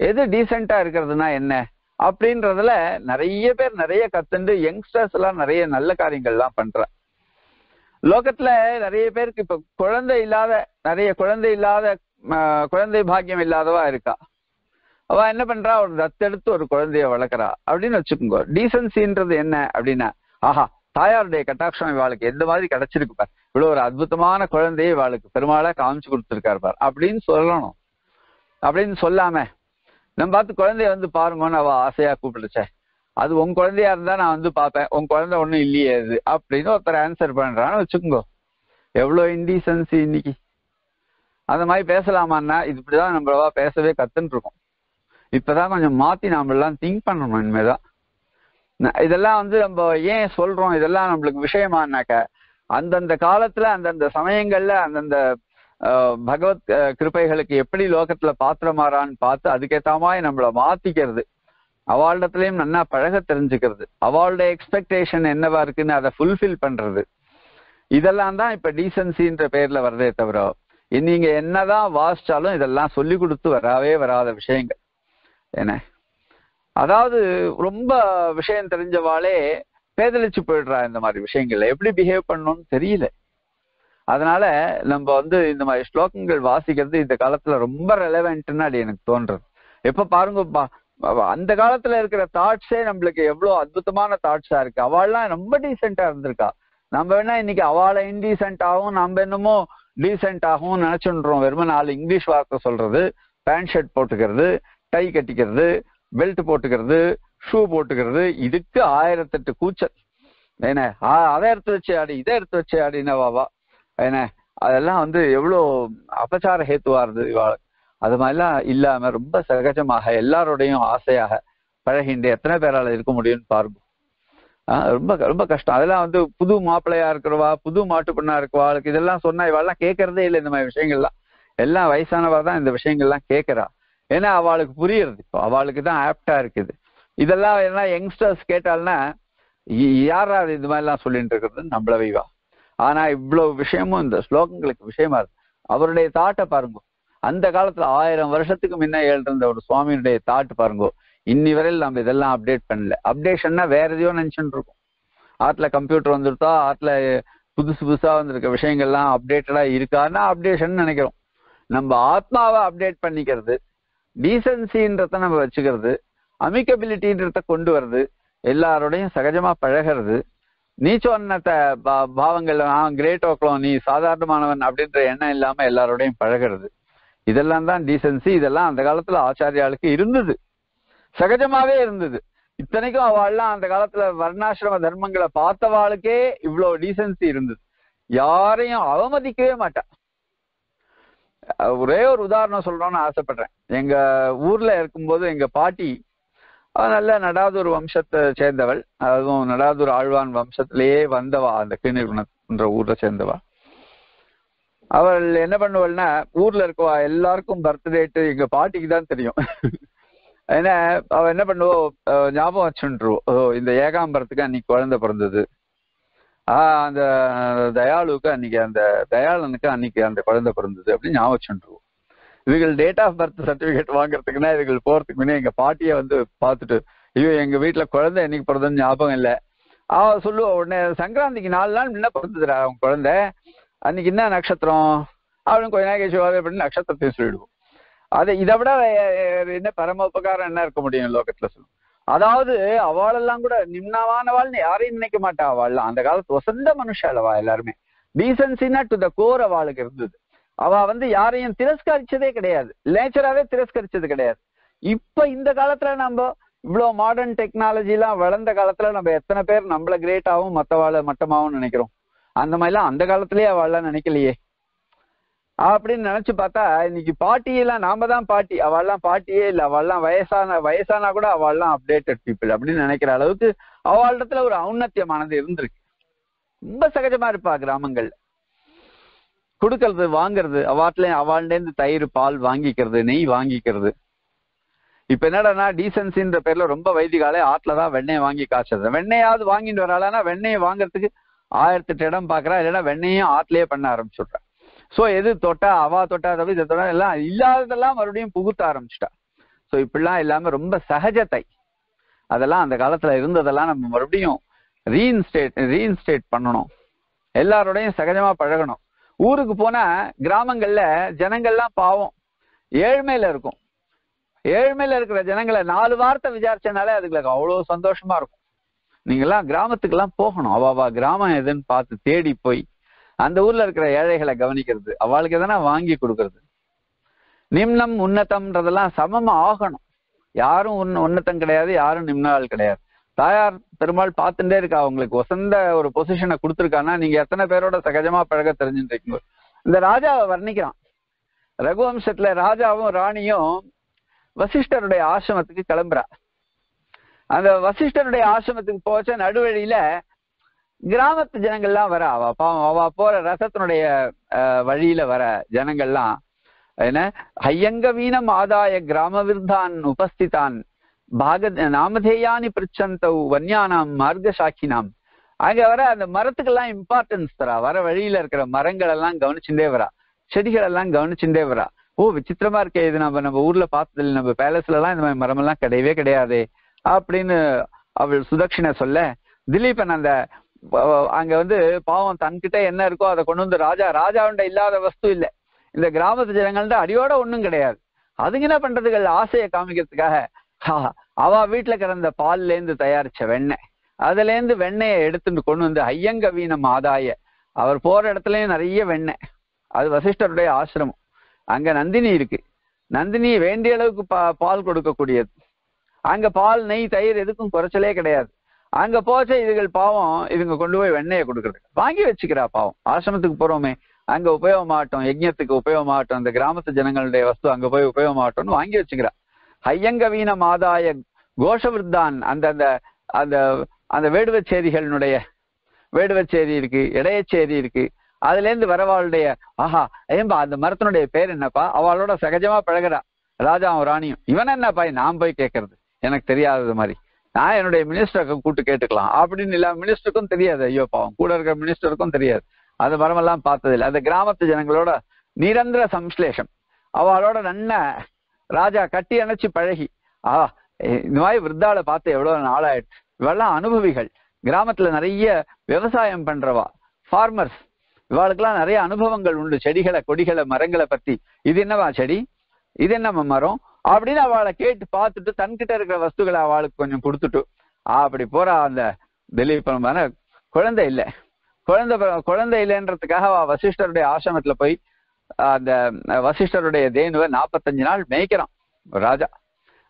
எது டீசெண்டா இருக்கிறதுனா என்ன? அப்படின்றதுல நிறைய பேர் நிறைய கத்துண்டு யங்ஸ்டர்ஸ் எல்லாம் நிறைய நல்ல காரியங்கள்லாம் பண்ற. லோகத்துல நிறைய பேருக்கு இப்ப குழந்தை இல்லாத நிறைய குழந்தை இல்லாத குழந்தை பாக்கியம் இல்லாதவா இருக்கா? அவ என்ன பண்றா? ஒரு தத்தெடுத்து ஒரு குழந்தைய வளர்க்குறா. அப்படின்னு வச்சுக்கோங்க. டீசன்சின்றது என்ன அப்படின்னா ஆஹா தாயாருடைய கட்டாட்சம் இவாளுக்கு எந்த மாதிரி கிடைச்சிருக்கு பார். இவ்வளவு ஒரு அற்புதமான குழந்தையை இவாளுக்கு பெருமாளா காமிச்சு கொடுத்துருக்காரு பார். அப்படின்னு சொல்லணும். அப்படின்னு சொல்லாம நம்ம பார்த்து குழந்தைய வந்து பாருங்கன்னு அவ ஆசையா கூப்பிடுச்சே. அது உன் குழந்தையா இருந்தா நான் வந்து பார்ப்பேன். உன் குழந்தை ஒண்ணும் இல்லையே அது. அப்படின்னு ஒருத்தர் ஆன்சர் பண்றான்னு வச்சுக்கோங்க. எவ்வளவு இன்டீசன்சி இன்னைக்கு. அந்த மாதிரி பேசலாமான்னா இது இப்படிதான் நம்மளவா பேசவே கத்துன்னு இருக்கோம். இப்பதான் கொஞ்சம் மாத்தி நாம எல்லாம் திங்க் பண்ணணும் இனிமேதான். இதெல்லாம் வந்து நம்ம ஏன் சொல்றோம்? இதெல்லாம் நம்மளுக்கு விஷயமானாக்க அந்தந்த காலத்துல அந்தந்த சமயங்கள்ல அந்தந்த பகவத் கிருப்பைகளுக்கு கிருபைகளுக்கு எப்படி லோகத்துல பாத்திரமாறான்னு பார்த்து அதுக்கேற்ற மாதிரி நம்மள மாத்திக்கிறது. அவளிடத்துலயும் நல்லா பழக தெரிஞ்சுக்கிறது. அவளோட எக்ஸ்பெக்டேஷன் என்னவா இருக்குன்னு அதை ஃபுல்ஃபில் பண்றது. இதெல்லாம் தான் இப்ப டீசன்சின்ற பேர்ல வர்றதே தவிர நீங்க என்னதான் வாசிச்சாலும் இதெல்லாம் சொல்லி கொடுத்து வரவே வராத விஷயங்கள். என்ன? அதாவது ரொம்ப விஷயம் தெரிஞ்சவாளே பேதளிச்சு போயிடுறா இந்த மாதிரி விஷயங்கள்ல. எப்படி பிஹேவ் பண்ணணும்னு தெரியல. அதனால நம்ம வந்து இந்த மாதிரி ஸ்லோகங்கள் வாசிக்கிறது இந்த காலத்துல ரொம்ப ரெலவென்ட்னு அது எனக்கு தோன்றது. எப்ப பாருங்க பா- அந்த காலத்துல இருக்கிற தாட்ஸே நம்மளுக்கு எவ்வளவு அற்புதமான தாட்ஸா இருக்கு. அவள்லாம் ரொம்ப டீசெண்டா இருந்திருக்கா. நம்ம வேணா இன்னைக்கு அவளை இன்டீசென்ட் ஆகும் நம்ம என்னமோ டீசென்ட் ஆகும் நினைச்சுன்றோம் வெறும நாலு இங்கிலீஷ் வார்த்தை சொல்றது பேண்ட் ஷர்ட் போட்டுக்கிறது டை கட்டிக்கிறது பெல்ட் போட்டுக்கிறது ஷூ போட்டுக்கிறது இதுக்கு ஆயிரத்தெட்டு கூச்சல். என்ன ஆ- அதை எடுத்து வச்சு ஆடி இதை எடுத்து வச்சு ஆடின வாவா என்ன அதெல்லாம் வந்து எவ்வளோ அபச்சார ஹேத்துவா இருந்தது இவாள். அது மாதிரிலாம் இல்லாம ரொம்ப சகஜமாக எல்லாரோடையும் ஆசையாக பழகின்ற எத்தனை பேரால இருக்க முடியும்னு பாருங்க. ரொம்ப ரொம்ப கஷ்டம். அதெல்லாம் வந்து புது மாப்பிள்ளையா இருக்கிறவா புது மாட்டு பொண்ணா இருக்கவாளுக்கு இதெல்லாம் சொன்னா இவெல்லாம் கேட்கறதே இல்லை இந்த மாதிரி விஷயங்கள்லாம். எல்லாம் வயசானவா தான் இந்த விஷயங்கள்லாம் கேட்கறா. ஏன்னா அவளுக்கு புரியுறது. இப்போ அவளுக்கு தான் ஆப்டா இருக்குது. இதெல்லாம் என்ன யங்ஸ்டர்ஸ் கேட்டால்னா யாரா இது மாதிரிலாம் சொல்லிட்டு இருக்கிறது? நம்மள வைவா ஆனா இவ்வளவு விஷயமும் இந்த ஸ்லோகங்களுக்கு விஷயமா இருக்கு. அவருடைய தாட்டை பாருங்க. அந்த காலத்துல ஆயிரம் வருஷத்துக்கு முன்ன எழுந்த ஒரு சுவாமியுடைய தாட் பாருங்க. இன்னி வரையில் நம்ம இதெல்லாம் அப்டேட் பண்ணல. அப்டேஷன்னா வேற எதையோ நினைச்சுட்டு இருக்கோம். ஆத்துல கம்ப்யூட்டர் வந்துருத்தா ஆத்துல புதுசு புதுசா வந்திருக்க விஷயங்கள்லாம் அப்டேட்டடா இருக்கான்னா அப்டேஷன் நினைக்கிறோம். நம்ம ஆத்மாவை அப்டேட் பண்ணிக்கிறது டீசன்சின்றத நம்ம வச்சுக்கிறது அமிக்கபிலிட்டின்றத கொண்டு வர்றது எல்லாரோடையும் சகஜமா பழகிறது நீ சொன்ன பா- பாவங்கள் நான் கிரேட் ஓக்கலாம் நீ சாதாரணமானவன் அப்படின்ற எண்ணம் இல்லாம எல்லாரோடையும் பழகிறது. இதெல்லாம் தான் டீசன்சி இதெல்லாம் அந்த காலத்துல ஆச்சாரியாளுக்கு இருந்தது. சகஜமாவே இருந்தது. இத்தனைக்கும் அவள்லாம் அந்த காலத்துல வர்ணாசிரம தர்மங்களை பார்த்தவாளுக்கே இவ்வளவு டீசன்சி இருந்தது. யாரையும் அவமதிக்கவே மாட்டான் ஒரே ஒரு உதாரணம் சொல்றோம்னு ஆசைப்படுறேன். எங்க ஊர்ல இருக்கும்போது எங்க பாட்டி நல்ல நடாதூர் வம்சத்தை சேர்ந்தவள். அதுவும் நடாதூர் ஆழ்வான் வம்சத்திலேயே வந்தவா அந்த கீழ்நிறுவனம்ன்ற ஊர்ல சேர்ந்தவா. அவள் என்ன பண்ணுவாள்னா ஊர்ல இருக்கவா எல்லாருக்கும் பர்த்டேட்டு எங்க பாட்டிக்கு தான் தெரியும். ஏன்னா அவ என்ன பண்ணுவோம் ஞாபகம் வச்சுருவோம் ஓ இந்த ஏகாம்பரத்துக்கு அன்னைக்கு குழந்தை பிறந்தது. அந்த தயாளுக்கு அன்னைக்கு அந்த தயாளனுக்கு அன்னைக்கு அந்த குழந்தை பிறந்தது அப்படின்னு ஞாபகம் இவர்கள் டேட் ஆஃப் பர்த் சர்டிபிகேட் வாங்குறதுக்குன்னா இவர்கள் போறதுக்கு முன்னே எங்க பாட்டியை வந்து பார்த்துட்டு ஐயோ எங்க வீட்டுல குழந்தை என்னைக்கு பிறந்ததுன்னு ஞாபகம் இல்லை. அவ சொல்லுவா உடனே சங்கராந்திக்கு நாலு நாள் முன்ன பிறந்ததுடா அவன் குழந்தை. அன்னைக்கு என்ன நட்சத்திரம்? அவளும் கொஞ்ச நாள் கழிச்சு அப்படின்னு நட்சத்திரத்தையும் சொல்லிடுவோம். அது இதை விட என்ன பரம உபகாரம் என்ன இருக்க முடியும் லோகத்துல சொல்லுவோம் அதாவது அவளெல்லாம் கூட நிம்னமானவாள்னு யாரையும் நினைக்க மாட்டா அவள்லாம் அந்த காலத்து வசந்த மனுஷாள் அவ எல்லாருமே. டீசன்சினா டு த கோர் அவளுக்கு இருந்தது. அவ வந்து யாரையும் திரஸ்கரிச்சதே கிடையாது. நேச்சராவே திரஸ்கரிச்சது கிடையாது. இப்ப இந்த காலத்துல நம்ம இவ்வளவு மாடர்ன் டெக்னாலஜி எல்லாம் வளர்ந்த காலத்துல நம்ம எத்தனை பேர் நம்மள கிரேட்டாவும் மத்தவாள மட்டமாவும் நினைக்கிறோம். அந்த மாதிரிலாம் அந்த காலத்திலேயே அவள்லாம் நினைக்கலையே. அப்படின்னு நினைச்சு பார்த்தா இன்னைக்கு பாட்டியெல்லாம் நாம தான் பாட்டி. அவள்லாம் பாட்டியே இல்லை. அவள்லாம் வயசான வயசானா கூட அவள்லாம் அப்டேட்டட் பீப்புள் அப்படின்னு நினைக்கிற அளவுக்கு அவளிடத்துல ஒரு ஔன்னத்தியமானது இருந்திருக்கு. ரொம்ப சகஜமா இருப்பா கிராமங்கள்ல கொடுக்கறது வாங்குறது அவாட்ல அவாள்டேந்து தயிர் பால் வாங்கிக்கிறது நெய் வாங்கிக்கிறது. இப்ப என்னடா டீசன்சின்ற பேர்ல ரொம்ப வைதிகாலே ஆத்துல தான் வெண்ணெய் வாங்கி காய்ச்சது வெண்ணெயாவது வாங்கிட்டு வராளன்னா வெண்ணெயை வாங்குறதுக்கு ஆயிரத்தெட்டு இடம் பாக்குறா. இல்லைன்னா வெண்ணையும் ஆற்றுலயே பண்ண ஆரம்பிச்சுடுறா. சோ எது தொட்டா அவா தொட்டா தவிர இதை தொட்டா எல்லாம் இல்லாததெல்லாம் மறுபடியும் புகுத்த ஆரம்பிச்சிட்டா. சோ இப்படிலாம் இல்லாம ரொம்ப சகஜத்தை. அதெல்லாம் அந்த காலத்துல இருந்ததெல்லாம் நம்ம மறுபடியும் ரீஇன்ஸ்டேட் ரீஇன்ஸ்டேட் பண்ணணும். எல்லாரோடையும் சகஜமா பழகணும். ஊருக்கு போனா கிராமங்கள்ல ஜனங்கள்லாம் பாவம். ஏழ்மையில இருக்கும். ஏழ்மையில இருக்கிற ஜனங்களை நாலு வார்த்தை விசாரிச்சனாலே அதுங்களுக்கு அவ்வளவு சந்தோஷமா இருக்கும். நீங்கெல்லாம் கிராமத்துக்கெல்லாம் போகணும். அவா கிராமம் எதுன்னு பார்த்து தேடி போய் அந்த ஊர்ல இருக்கிற ஏழைகளை கவனிக்கிறது. அவளுக்கு எதனா வாங்கி கொடுக்கறது. நிம்னம் உன்னதம்ன்றதெல்லாம் சமமா ஆகணும். யாரும் உன்ன உன்னதம் கிடையாது யாரும் நிம்னால் கிடையாது. தாயார் பெருமாள் பார்த்துட்டே இருக்கா. அவங்களுக்கு வசந்த ஒரு பொசிஷனை கொடுத்துருக்கான்னா நீங்க எத்தனை பேரோட சகஜமா பழக தெரிஞ்சுட்டு இருக்கீங்க? இந்த ராஜாவை வர்ணிக்கிறான். ரகுவம்சத்துல ராஜாவும் ராணியும் வசிஷ்டருடைய ஆசிரமத்துக்கு கிளம்புறா. அந்த வசிஷ்டருடைய ஆசிரமத்துக்கு போச்ச நடுவழியில கிராமத்து ஜனங்கள்லாம் வர அவ பாவம் அவ போற ரசத்தினுடைய அஹ், வழியில வர ஜனங்கள்லாம் என்ன? ஹையங்க வீணம் ஆதாய கிராம விருத்தான் உபஸ்திதான். பாக நாமதேயானி பிரிச்சந்தௌ வன்யானாம் மார்க்க சாக்கினாம் அங்க வர அந்த மரத்துக்கெல்லாம் இம்பார்ட்டன்ஸ் தரா. வர வழியில இருக்கிற மரங்கள் எல்லாம் கவனிச்சுட்டே வரா. செடிகள் எல்லாம் கவனிச்சுட்டே வரா. ஓ விசித்திரமா இருக்கே இது நம்ம நம்ம ஊர்ல பார்த்ததில்ல. நம்ம பேலஸ்ல எல்லாம் இந்த மாதிரி மரம் எல்லாம் கிடையவே கிடையாது அப்படின்னு அவள் சுதட்சிணை சொல்ல திலீபன் அந்த அங்க வந்து பாவம் தன்கிட்ட என்ன இருக்கோ அதை கொண்டு வந்து ராஜா ராஜாவுண்ட இல்லாத வஸ்து இல்ல. இந்த கிராமத்து ஜனங்கள்ட்ட அடியோட ஒண்ணும் கிடையாது. அதுங்க என்ன பண்றதுகள்? ஆசையை காமிக்கிறதுக்காக. அவ வீட்டுல கிடந்த பால்ல இருந்து தயாரிச்ச வெண்ணெய். அதுல இருந்து வெண்ணெயை எடுத்துட்டு கொண்டு வந்து ஐயங்க வீணம் ஆதாய அவர் போற இடத்துலயும் நிறைய வெண்ணெய். அது வசிஷ்டருடைய ஆசிரமம். அங்க நந்தினி இருக்கு. நந்தினி வேண்டிய அளவுக்கு பா பால் கொடுக்கக்கூடியது. அங்க பால் நெய் தயிர் எதுக்கும் குறைச்சலே கிடையாது. அங்க போச்ச இதுகள் பாவம் இதுங்க கொண்டு போய் வெண்ணெயை கொடுக்கறது வாங்கி வச்சுக்கிறா பாவம். ஆசிரமத்துக்கு போறோமே அங்க உபயோகமாகட்டும் யஜ்ஞத்துக்கு உபயோகமாகட்டும் அந்த கிராமத்து ஜனங்களுடைய வஸ்து அங்க போய் உபயோகமாகட்டும்னு வாங்கி வச்சுக்கிறா. ஹையங்க வீண மாதாய கோஷவிருத்தான் அந்த அந்த அந்த அந்த வேடுவச்சேரிகளினுடைய வேடுவச்சேரி இருக்கு இடையச்சேரி இருக்கு. அதுல இருந்து வரவாளுடைய ஆஹா ஏன்பா அந்த மரத்தினுடைய பேர் என்னப்பா? அவளோட சகஜமா பழகுறா. ராஜாவும் ராணியும் இவன் என்னப்பா? நான் போய் கேட்கறது எனக்கு தெரியாதது மாதிரி. நான் என்னுடைய மினிஸ்டருக்கு கூட்டு கேட்டுக்கலாம். அப்படின்னு இல்லை மினிஸ்டருக்கும் தெரியாது. ஐயோ பாவம். கூட இருக்கிற மினிஸ்டருக்கும் தெரியாது. அது மரமெல்லாம் பார்த்ததில்லை. அந்த கிராமத்து ஜனங்களோட நிரந்தர சம்ஸ்லேஷம். அவளோட நன்ன ராஜா கட்டி அணைச்சு பழகி. ஆ இந்த மாதிரி விருத்தாளை பார்த்து எவ்வளோ நாளாயிடுச்சு இவெல்லாம் அனுபவிகள். கிராமத்துல நிறைய விவசாயம் பண்றவா ஃபார்மர்ஸ் இவாளுக்கெல்லாம் நிறைய அனுபவங்கள் உண்டு. செடிகளை கொடிகளை மரங்களை பத்தி. இது என்னவா செடி? இது என்ன மரம்? அப்படின்னு அவளை கேட்டு பார்த்துட்டு தன்கிட்ட இருக்கிற வஸ்துகளை அவளுக்கு கொஞ்சம் கொடுத்துட்டு அப்படி போற அந்த திலீப் குழந்தை இல்லை. குழந்தை பிற- குழந்தை இல்லைன்றதுக்காக அவ வசிஷ்டருடைய ஆசிரமத்துல போய் அந்த வசிஷ்டருடைய தேனுவை நாற்பத்தஞ்சு நாள் மேய்க்கிறான் ராஜா.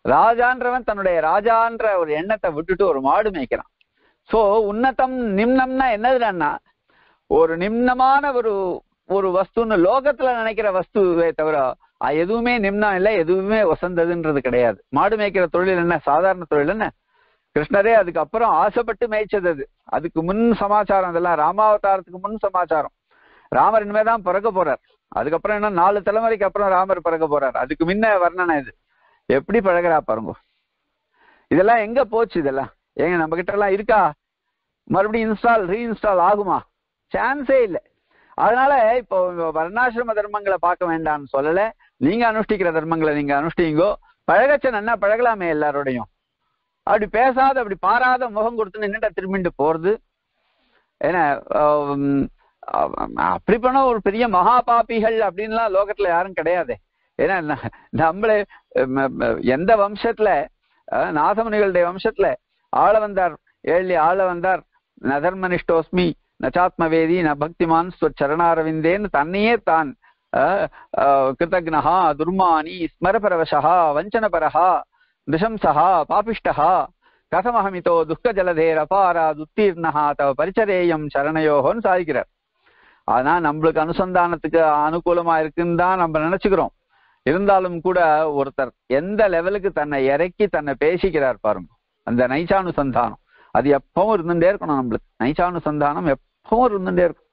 ராஜான்றவன் தன்னுடைய ராஜான்ற ஒரு எண்ணத்தை விட்டுட்டு ஒரு மாடு மேய்க்கிறான். சோ உன்னதம் நிம்னம்னா என்னதுன்னா ஒரு நிம்னமான ஒரு ஒரு வஸ்துன்னு லோகத்துல நினைக்கிற வஸ்துவே தவிர எதுவுமே நிம்னம் இல்லை எதுவுமே வசந்ததுன்றது கிடையாது. மாடு மேய்க்கிற தொழில் என்ன? சாதாரண தொழில் என்ன? கிருஷ்ணரே அதுக்கப்புறம் ஆசைப்பட்டு மேய்ச்சது அது. அதுக்கு முன் சமாச்சாரம் அதெல்லாம். ராமாவதாரத்துக்கு முன் சமாச்சாரம். ராமர் இனிமேதான் பிறக்க போறார். அதுக்கப்புறம் என்ன? நாலு தலைமுறைக்கு அப்புறம் ராமர் பிறக்க போறார். அதுக்கு முன்ன வர்ணனை இது. எப்படி பழகுறா பாருங்க. இதெல்லாம் எங்க போச்சு இதெல்லாம்? ஏங்க நம்ம கிட்ட எல்லாம் இருக்கா? மறுபடியும் இன்ஸ்டால் ரீஇன்ஸ்டால் ஆகுமா? சான்ஸே இல்லை. அதனால இப்போ வர்ணாசிரம தர்மங்களை பார்க்க வேண்டாம்னு சொல்லலை. நீங்க அனுஷ்டிக்கிற தர்மங்களை நீங்க அனுஷ்டிங்கோ பழகச்ச நன்னா பழகலாமே எல்லாரோடையும். அப்படி பேசாத அப்படி பாராத முகம் கொடுத்து நின்னுட்ட திரும்பிட்டு போறது. ஏன்னா அப்படி பண்ண ஒரு பெரிய மகா பாபிகள் அப்படின்லாம் லோகத்துல யாரும் கிடையாது. ஏன்னா நம்மளே எந்த வம்சத்துல அஹ், நாதமுனிகளுடைய வம்சத்துல ஆள வந்தார் ஏழி ஆள வந்தார் நதர்மனிஷ்டோஸ்மி நச்சாத்மவேதி ந பக்திமான் ஸ்வச்சரணாரவிந்தேன்னு தன்னையே தான் அஹ், அஹ், கிருதக்னஹா துர்மானி ஸ்மரபரவசா வஞ்சனபரஹா நிஷம்சா பாபிஷ்டஹா கதமஹமிதோ துக்க ஜலதேர் அபாராத் உத்தீர்ணஹா தவ பரிச்சரேயம் சரணையோகோன்னு சாதிக்கிறார். ஆனா நம்மளுக்கு அனுசந்தானத்துக்கு அனுகூலமா இருக்குன்னு தான் நம்ம நினைச்சுக்கிறோம். இருந்தாலும் கூட ஒருத்தர் எந்த லெவலுக்கு தன்னை இறக்கி தன்னை பேசிக்கிறார் பாருங்க. அந்த நைச்சானுசந்தானம் அது எப்பவும் இருந்துட்டே இருக்கணும் நம்மளுக்கு. நைச்சானுசந்தானம் எப்பவும் இருந்துட்டே இருக்கும்.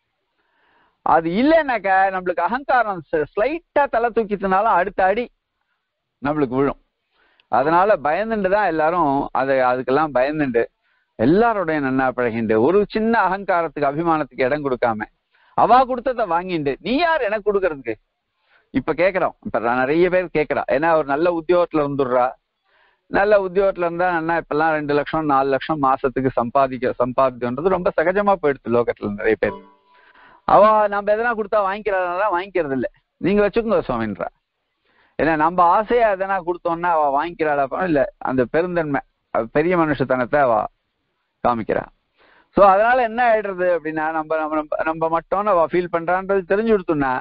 அது இல்லைன்னாக்க நம்மளுக்கு அகங்காரம் ஸ்லைட்டா தலை தூக்கிட்டனாலும் அடுத்த அடி நம்மளுக்கு விழும். அதனால பயந்துண்டு தான் எல்லாரும் அதை அதுக்கெல்லாம் பயந்துண்டு. எல்லாரோடையும் நன்னா பழகிண்டு. ஒரு சின்ன அகங்காரத்துக்கு அபிமானத்துக்கு இடம் கொடுக்காம அவா கொடுத்ததை வாங்கிண்டு. நீ யார் எனக்கு கொடுக்கறதுக்கு? இப்ப கேக்குறோம். இப்ப நான் நிறைய பேர் கேட்கறா ஏன்னா ஒரு நல்ல உத்தியோகத்துல இருந்துடுறா. நல்ல உத்தியோகத்துல இருந்தா என்ன இப்பெல்லாம் ரெண்டு லட்சம் நாலு லட்சம் மாசத்துக்கு சம்பாதிக்க சம்பாதிக்கன்றது ரொம்ப சகஜமா போயிடுது லோகத்துல நிறைய பேர். அவ நம்ம எதனா கொடுத்தா வாங்கிக்கிறாதான் வாங்கிக்கிறது இல்ல நீங்க வச்சுக்கோங்க சுவாமின்றா. ஏன்னா நம்ம ஆசையா எதனா கொடுத்தோம்னா அவ வாங்கிக்கிறாளா இல்ல அந்த பெருந்தன்மை பெரிய மனுஷத்தனத்தை அவ காமிக்கிறா. சோ அதனால என்ன ஆயிடுறது அப்படின்னா நம்ம நம்ம நம்ம- மட்டும்னு அவ ஃபீல் பண்றான்றது தெரிஞ்சு கொடுத்தோம்னா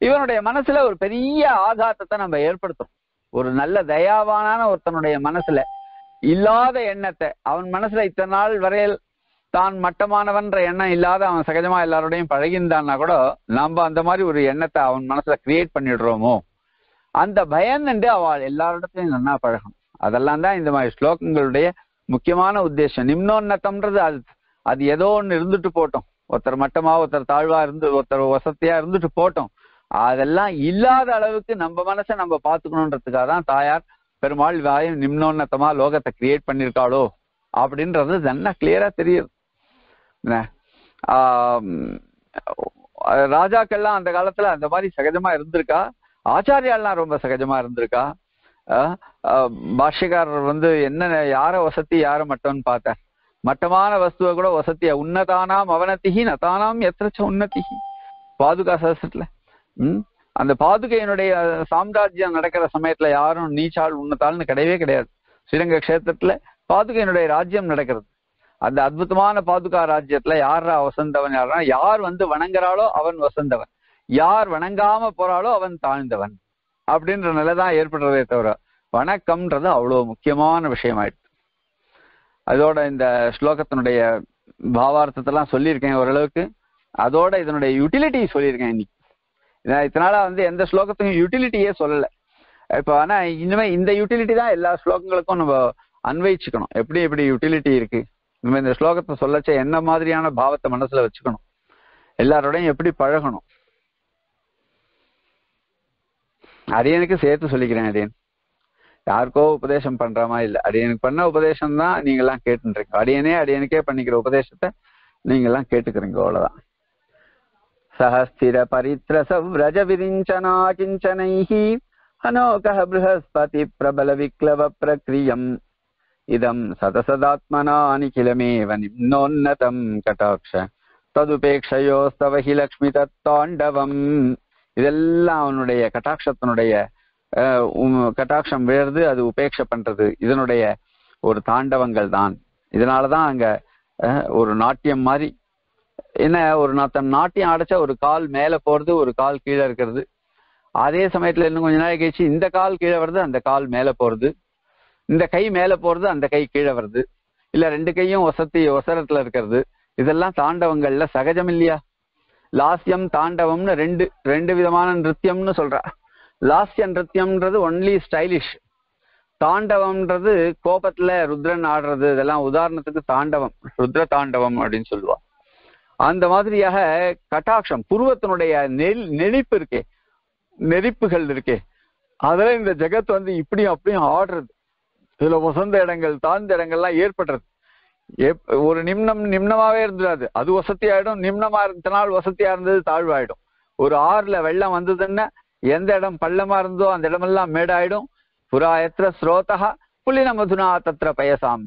இவனுடைய மனசுல ஒரு பெரிய ஆகாத்தத்தை நம்ம ஏற்படுத்தும் ஒரு நல்ல தயாவான ஒருத்தனுடைய மனசுல இல்லாத எண்ணத்தை அவன் மனசுல இத்தனை நாள் வரையில் தான் மட்டமானவன்ற எண்ணம் இல்லாத அவன் சகஜமா எல்லாரோடையும் பழகியிருந்தான்னா கூட நம்ம அந்த மாதிரி ஒரு எண்ணத்தை அவன் மனசுல கிரியேட் பண்ணிடுறோமோ? அந்த பயந்துண்டு அவள் எல்லாரிடத்தையும் நன்னா பழகும் அதெல்லாம் தான் இந்த மாதிரி ஸ்லோகங்களுடைய முக்கியமான உத்தேசம். நிம்னோன்னத்தம்ன்றது அது அது ஏதோ ஒன்று இருந்துட்டு போட்டோம். ஒருத்தர் மட்டமா ஒருத்தர் தாழ்வா இருந்து ஒருத்தர் வசதியா இருந்துட்டு போட்டோம். அதெல்லாம் இல்லாத அளவுக்கு நம்ம மனசை நம்ம பார்த்துக்கணுன்றதுக்காக தான் தாயார் பெருமாள் வாயும் நிம்னோன்னத்தமா லோகத்தை கிரியேட் பண்ணியிருக்காளோ? அப்படின்றது நல்லா கிளியரா தெரியுது. ராஜாக்கள்லாம் அந்த காலத்துல அந்த மாதிரி சகஜமா இருந்திருக்கா? ஆச்சாரியாலாம் ரொம்ப சகஜமா இருந்திருக்கா? பாஷ்யக்காரர் வந்து என்ன யார வசதி யார மட்டம்னு பார்த்தார். மட்டமான வஸ்துவை கூட வசதியா உன்னதானாம் அவனத்திகி நதானாம் எத்திரச்ச உன்னத்திகி. பாதுகா சாஸ்திரத்துல உம் அந்த பாதுகையினுடைய சாம்ராஜ்யம் நடக்கிற சமயத்துல யாரும் நீச்சாள் உன்னத்தாள்னு கிடையவே கிடையாது. ஸ்ரீரங்க கஷேத்திரத்துல பாதுகையினுடைய ராஜ்யம் நடக்கிறது. அந்த அற்புதமான பாதுகா ராஜ்யத்துல யாரா வசந்தவன் யாரா யார் வந்து வணங்குறாளோ அவன் வசந்தவன். யார் வணங்காம போறாளோ அவன் தாழ்ந்தவன். அப்படின்ற நிலை தான் ஏற்படுறதே தவிர வணக்கம்ன்றது அவ்வளவு முக்கியமான விஷயமாயிடுது. அதோட இந்த ஸ்லோகத்தினுடைய பாவார்த்தத்தெல்லாம் சொல்லியிருக்கேன் ஓரளவுக்கு. அதோட இதனுடைய யூட்டிலிட்டி சொல்லியிருக்கேன் இன்னைக்கு. இதனால வந்து எந்த ஸ்லோகத்துக்கும் யூட்டிலிட்டியே சொல்லல. இப்போ ஆனா இனிமே இந்த யூட்டிலிட்டி தான் எல்லா ஸ்லோகங்களுக்கும் நம்ம அன்வயிச்சுக்கணும். எப்படி எப்படி யூட்டிலிட்டி இருக்கு? நம்ம இந்த ஸ்லோகத்தை சொல்லச்ச என்ன மாதிரியான பாவத்தை மனசுல வச்சுக்கணும். எல்லாரோடையும் எப்படி பழகணும்? அரியனுக்கு சேர்த்து சொல்லிக்கிறேன் அரியன். யாருக்கோ உபதேசம் பண்றமா மாதிரி இல்லை. அரியனுக்கு பண்ண உபதேசம் தான் நீங்க எல்லாம் கேட்டுன்றீங்க. அடியனே அடியனுக்கே பண்ணிக்கிற உபதேசத்தை நீங்கெல்லாம் கேட்டுக்கிறீங்க அவ்வளவுதான். சஹஸ்திர பரித்ரசவ்ரஜ விரிஞ்சனா கிஞ்சனைஹி அனோக ப்ரஹஸ்பதி பிரபல விக்லவ பிரக்ரியம். இதம் சதசதாத்மனா நிகிலமேவ நிம்னோன்னதம் கட்டாட்ச ததுபேக்ஷயோஸ்தவ ஹி லக்ஷ்மி தத்தாண்டவம் இதெல்லாம் அவனுடைய கட்டாட்சத்தினுடைய கட்டாட்சம் விழுறது அது உபேட்சை பண்றது. இதனுடைய ஒரு தாண்டவங்கள் தான். இதனாலதான் அங்க ஒரு நாட்டியம் மாதிரி என்ன ஒரு நா- தன் நாட்டியம் அடைச்சா ஒரு கால் மேல போறது ஒரு கால் கீழே இருக்கிறது. அதே சமயத்துல இன்னும் கொஞ்ச நாள் கழிச்சு இந்த கால் கீழே வருது அந்த கால் மேல போறது. இந்த கை மேல போறது அந்த கை கீழே வருது இல்ல ரெண்டு கையும் ஒசத்தி ஒசரத்துல இருக்கிறது. இதெல்லாம் தாண்டவங்கள்ல சகஜம் இல்லையா? லாஸ்யம் தாண்டவம்னு ரெண்டு ரெண்டு விதமான நிருத்தியம்னு சொல்றா. லாஸ்ய நிருத்தியம்ன்றது ஒன்லி ஸ்டைலிஷ் தாண்டவம்ன்றது கோபத்துல ருத்ரன் ஆடுறது. இதெல்லாம் உதாரணத்துக்கு தாண்டவம் ருத்ர தாண்டவம் அப்படின்னு சொல்லுவா. அந்த மாதிரியாக கட்டாட்சம் புருவத்தினுடைய நெல் நெளிப்பு இருக்கே நெறிப்புகள் இருக்கே. அதெல்லாம் இந்த ஜெகத் வந்து இப்படியும் அப்படியும் ஆடுறது. இதுல வசந்த இடங்கள் தாழ்ந்த இடங்கள்லாம் ஏற்படுறது ஒரு நிம்னம் நிம்னமாவே இருந்துடாது. அது வசதி ஆயிடும் நிம்னமா இருந்த நாள் வசதியா இருந்தது தாழ்வாயிடும். ஒரு ஆறுல வெள்ளம் வந்ததுன்னா எந்த இடம் பள்ளமா இருந்தோ அந்த இடமெல்லாம் மேடாயிடும். புறா எத்திர ஸ்ரோதா புலின மதுனா பயசாம்.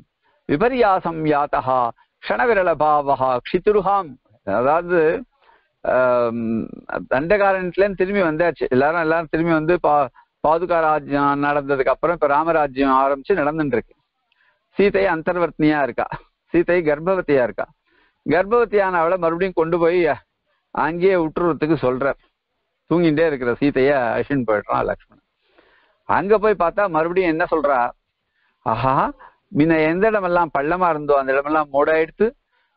விபரியாசம் யாத்தகா க்ஷணவிரல பாவகா அதாவது ஆம், திரும்பி வந்தாச்சு. எல்லாரும் எல்லாரும் திரும்பி வந்து பா பாதுகா ராஜ்யம் நடந்ததுக்கு அப்புறம் இப்ப ராமராஜ்யம் ஆரம்பிச்சு நடந்துட்டு இருக்கு சீதை அந்தர்வர்த்தினியா இருக்கா? சீதை கர்ப்பவதியா இருக்கா? கர்ப்பவதியான அவளை மறுபடியும் கொண்டு போய் அங்கேயே விட்டுறதுக்கு சொல்றார். தூங்கிட்டே இருக்கிற சீதைய அழிச்சுன்னு போயிடுறான் லக்ஷ்மணன். அங்க போய் பார்த்தா மறுபடியும் என்ன சொல்றா? ஆஹா முன்ன எந்த இடமெல்லாம் பள்ளமா இருந்தோ அந்த இடமெல்லாம் மூடாயிடுத்து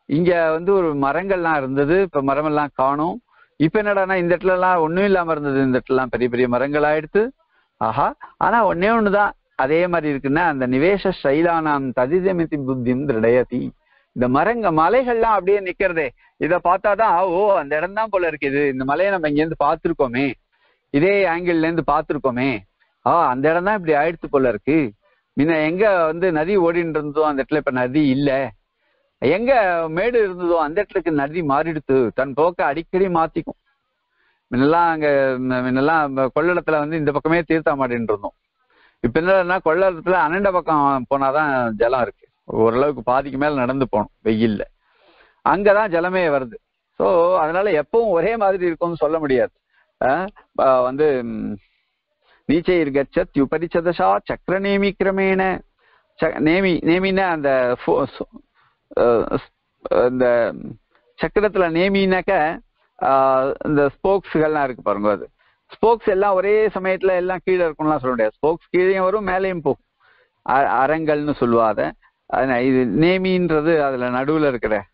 இங்க வந்து ஒரு மரங்கள்லாம் இருந்தது இப்ப மரமெல்லாம் காணும். இப்ப என்னடான்னா இந்த இடத்துல எல்லாம் ஒண்ணும் இல்லாம இருந்தது. இந்த இடத்துல எல்லாம் பெரிய பெரிய மரங்கள் ஆயிடுத்து ஆஹா ஆனா ஒன்னே ஒண்ணுதான். அதே மாதிரி இருக்குன்னா அந்த நிவேச சைலானாம் ததிதமிதி புத்தியும் திருடயதி. இந்த மரங்க மலைகள்லாம் அப்படியே நிக்கிறதே. இதை பார்த்தாதான் ஓ அந்த இடம் தான் போல இருக்குது இந்த மலையை நம்ம இங்க இருந்து பார்த்திருக்கோமே. இதே ஆங்கிள் இருந்து பார்த்திருக்கோமே. ஆ அந்த இடம் தான் இப்படி ஆயிடுத்து போல இருக்கு. முன்ன எங்க வந்து நதி ஓடிட்டு இருந்ததோ அந்த இடத்துல இப்ப நதி இல்ல. எங்க மேடு இருந்ததோ அந்த இடத்துக்கு நதி மாறிடுத்து. தன் போக்க அடிக்கடி மாத்திக்கும். முன்னெல்லாம் அங்க முன்னெல்லாம் கொள்ளிடத்துல வந்து இந்த பக்கமே தீர்த்தம் ஆடிட்டு இருந்தோம். இப்ப என்னன்னா கொள்ளிடத்துல அனண்ட பக்கம் போனாதான் ஜலம் இருக்கு. ஓரளவுக்கு பாதிக்கு மேல நடந்து போகணும் வெயில்ல. அங்கதான் ஜலமே வருது. ஸோ அதனால எப்பவும் ஒரே மாதிரி இருக்கும்னு சொல்ல முடியாது. வந்து ம், நீச்சைர் கச்சத் உபரிச்சதசா சக்கர நேமி கிரமேண நேமி நேமின்னா அந்த ஃபோ- இந்த சக்கரத்துல நேமினாக்க இந்த ஸ்போக்ஸ்கள்லாம் இருக்கு பாருங்க அது. ஸ்போக்ஸ் எல்லாம் ஒரே சமயத்துல எல்லாம் கீழே இருக்கும்லாம் சொல்ல முடியாது. ஸ்போக்ஸ் கீழேயும் வரும் மேலேயும் போகும். அ- அரங்கல்னு சொல்லுவாத இது நேமின்றது அதுல நடுவுல இருக்கிற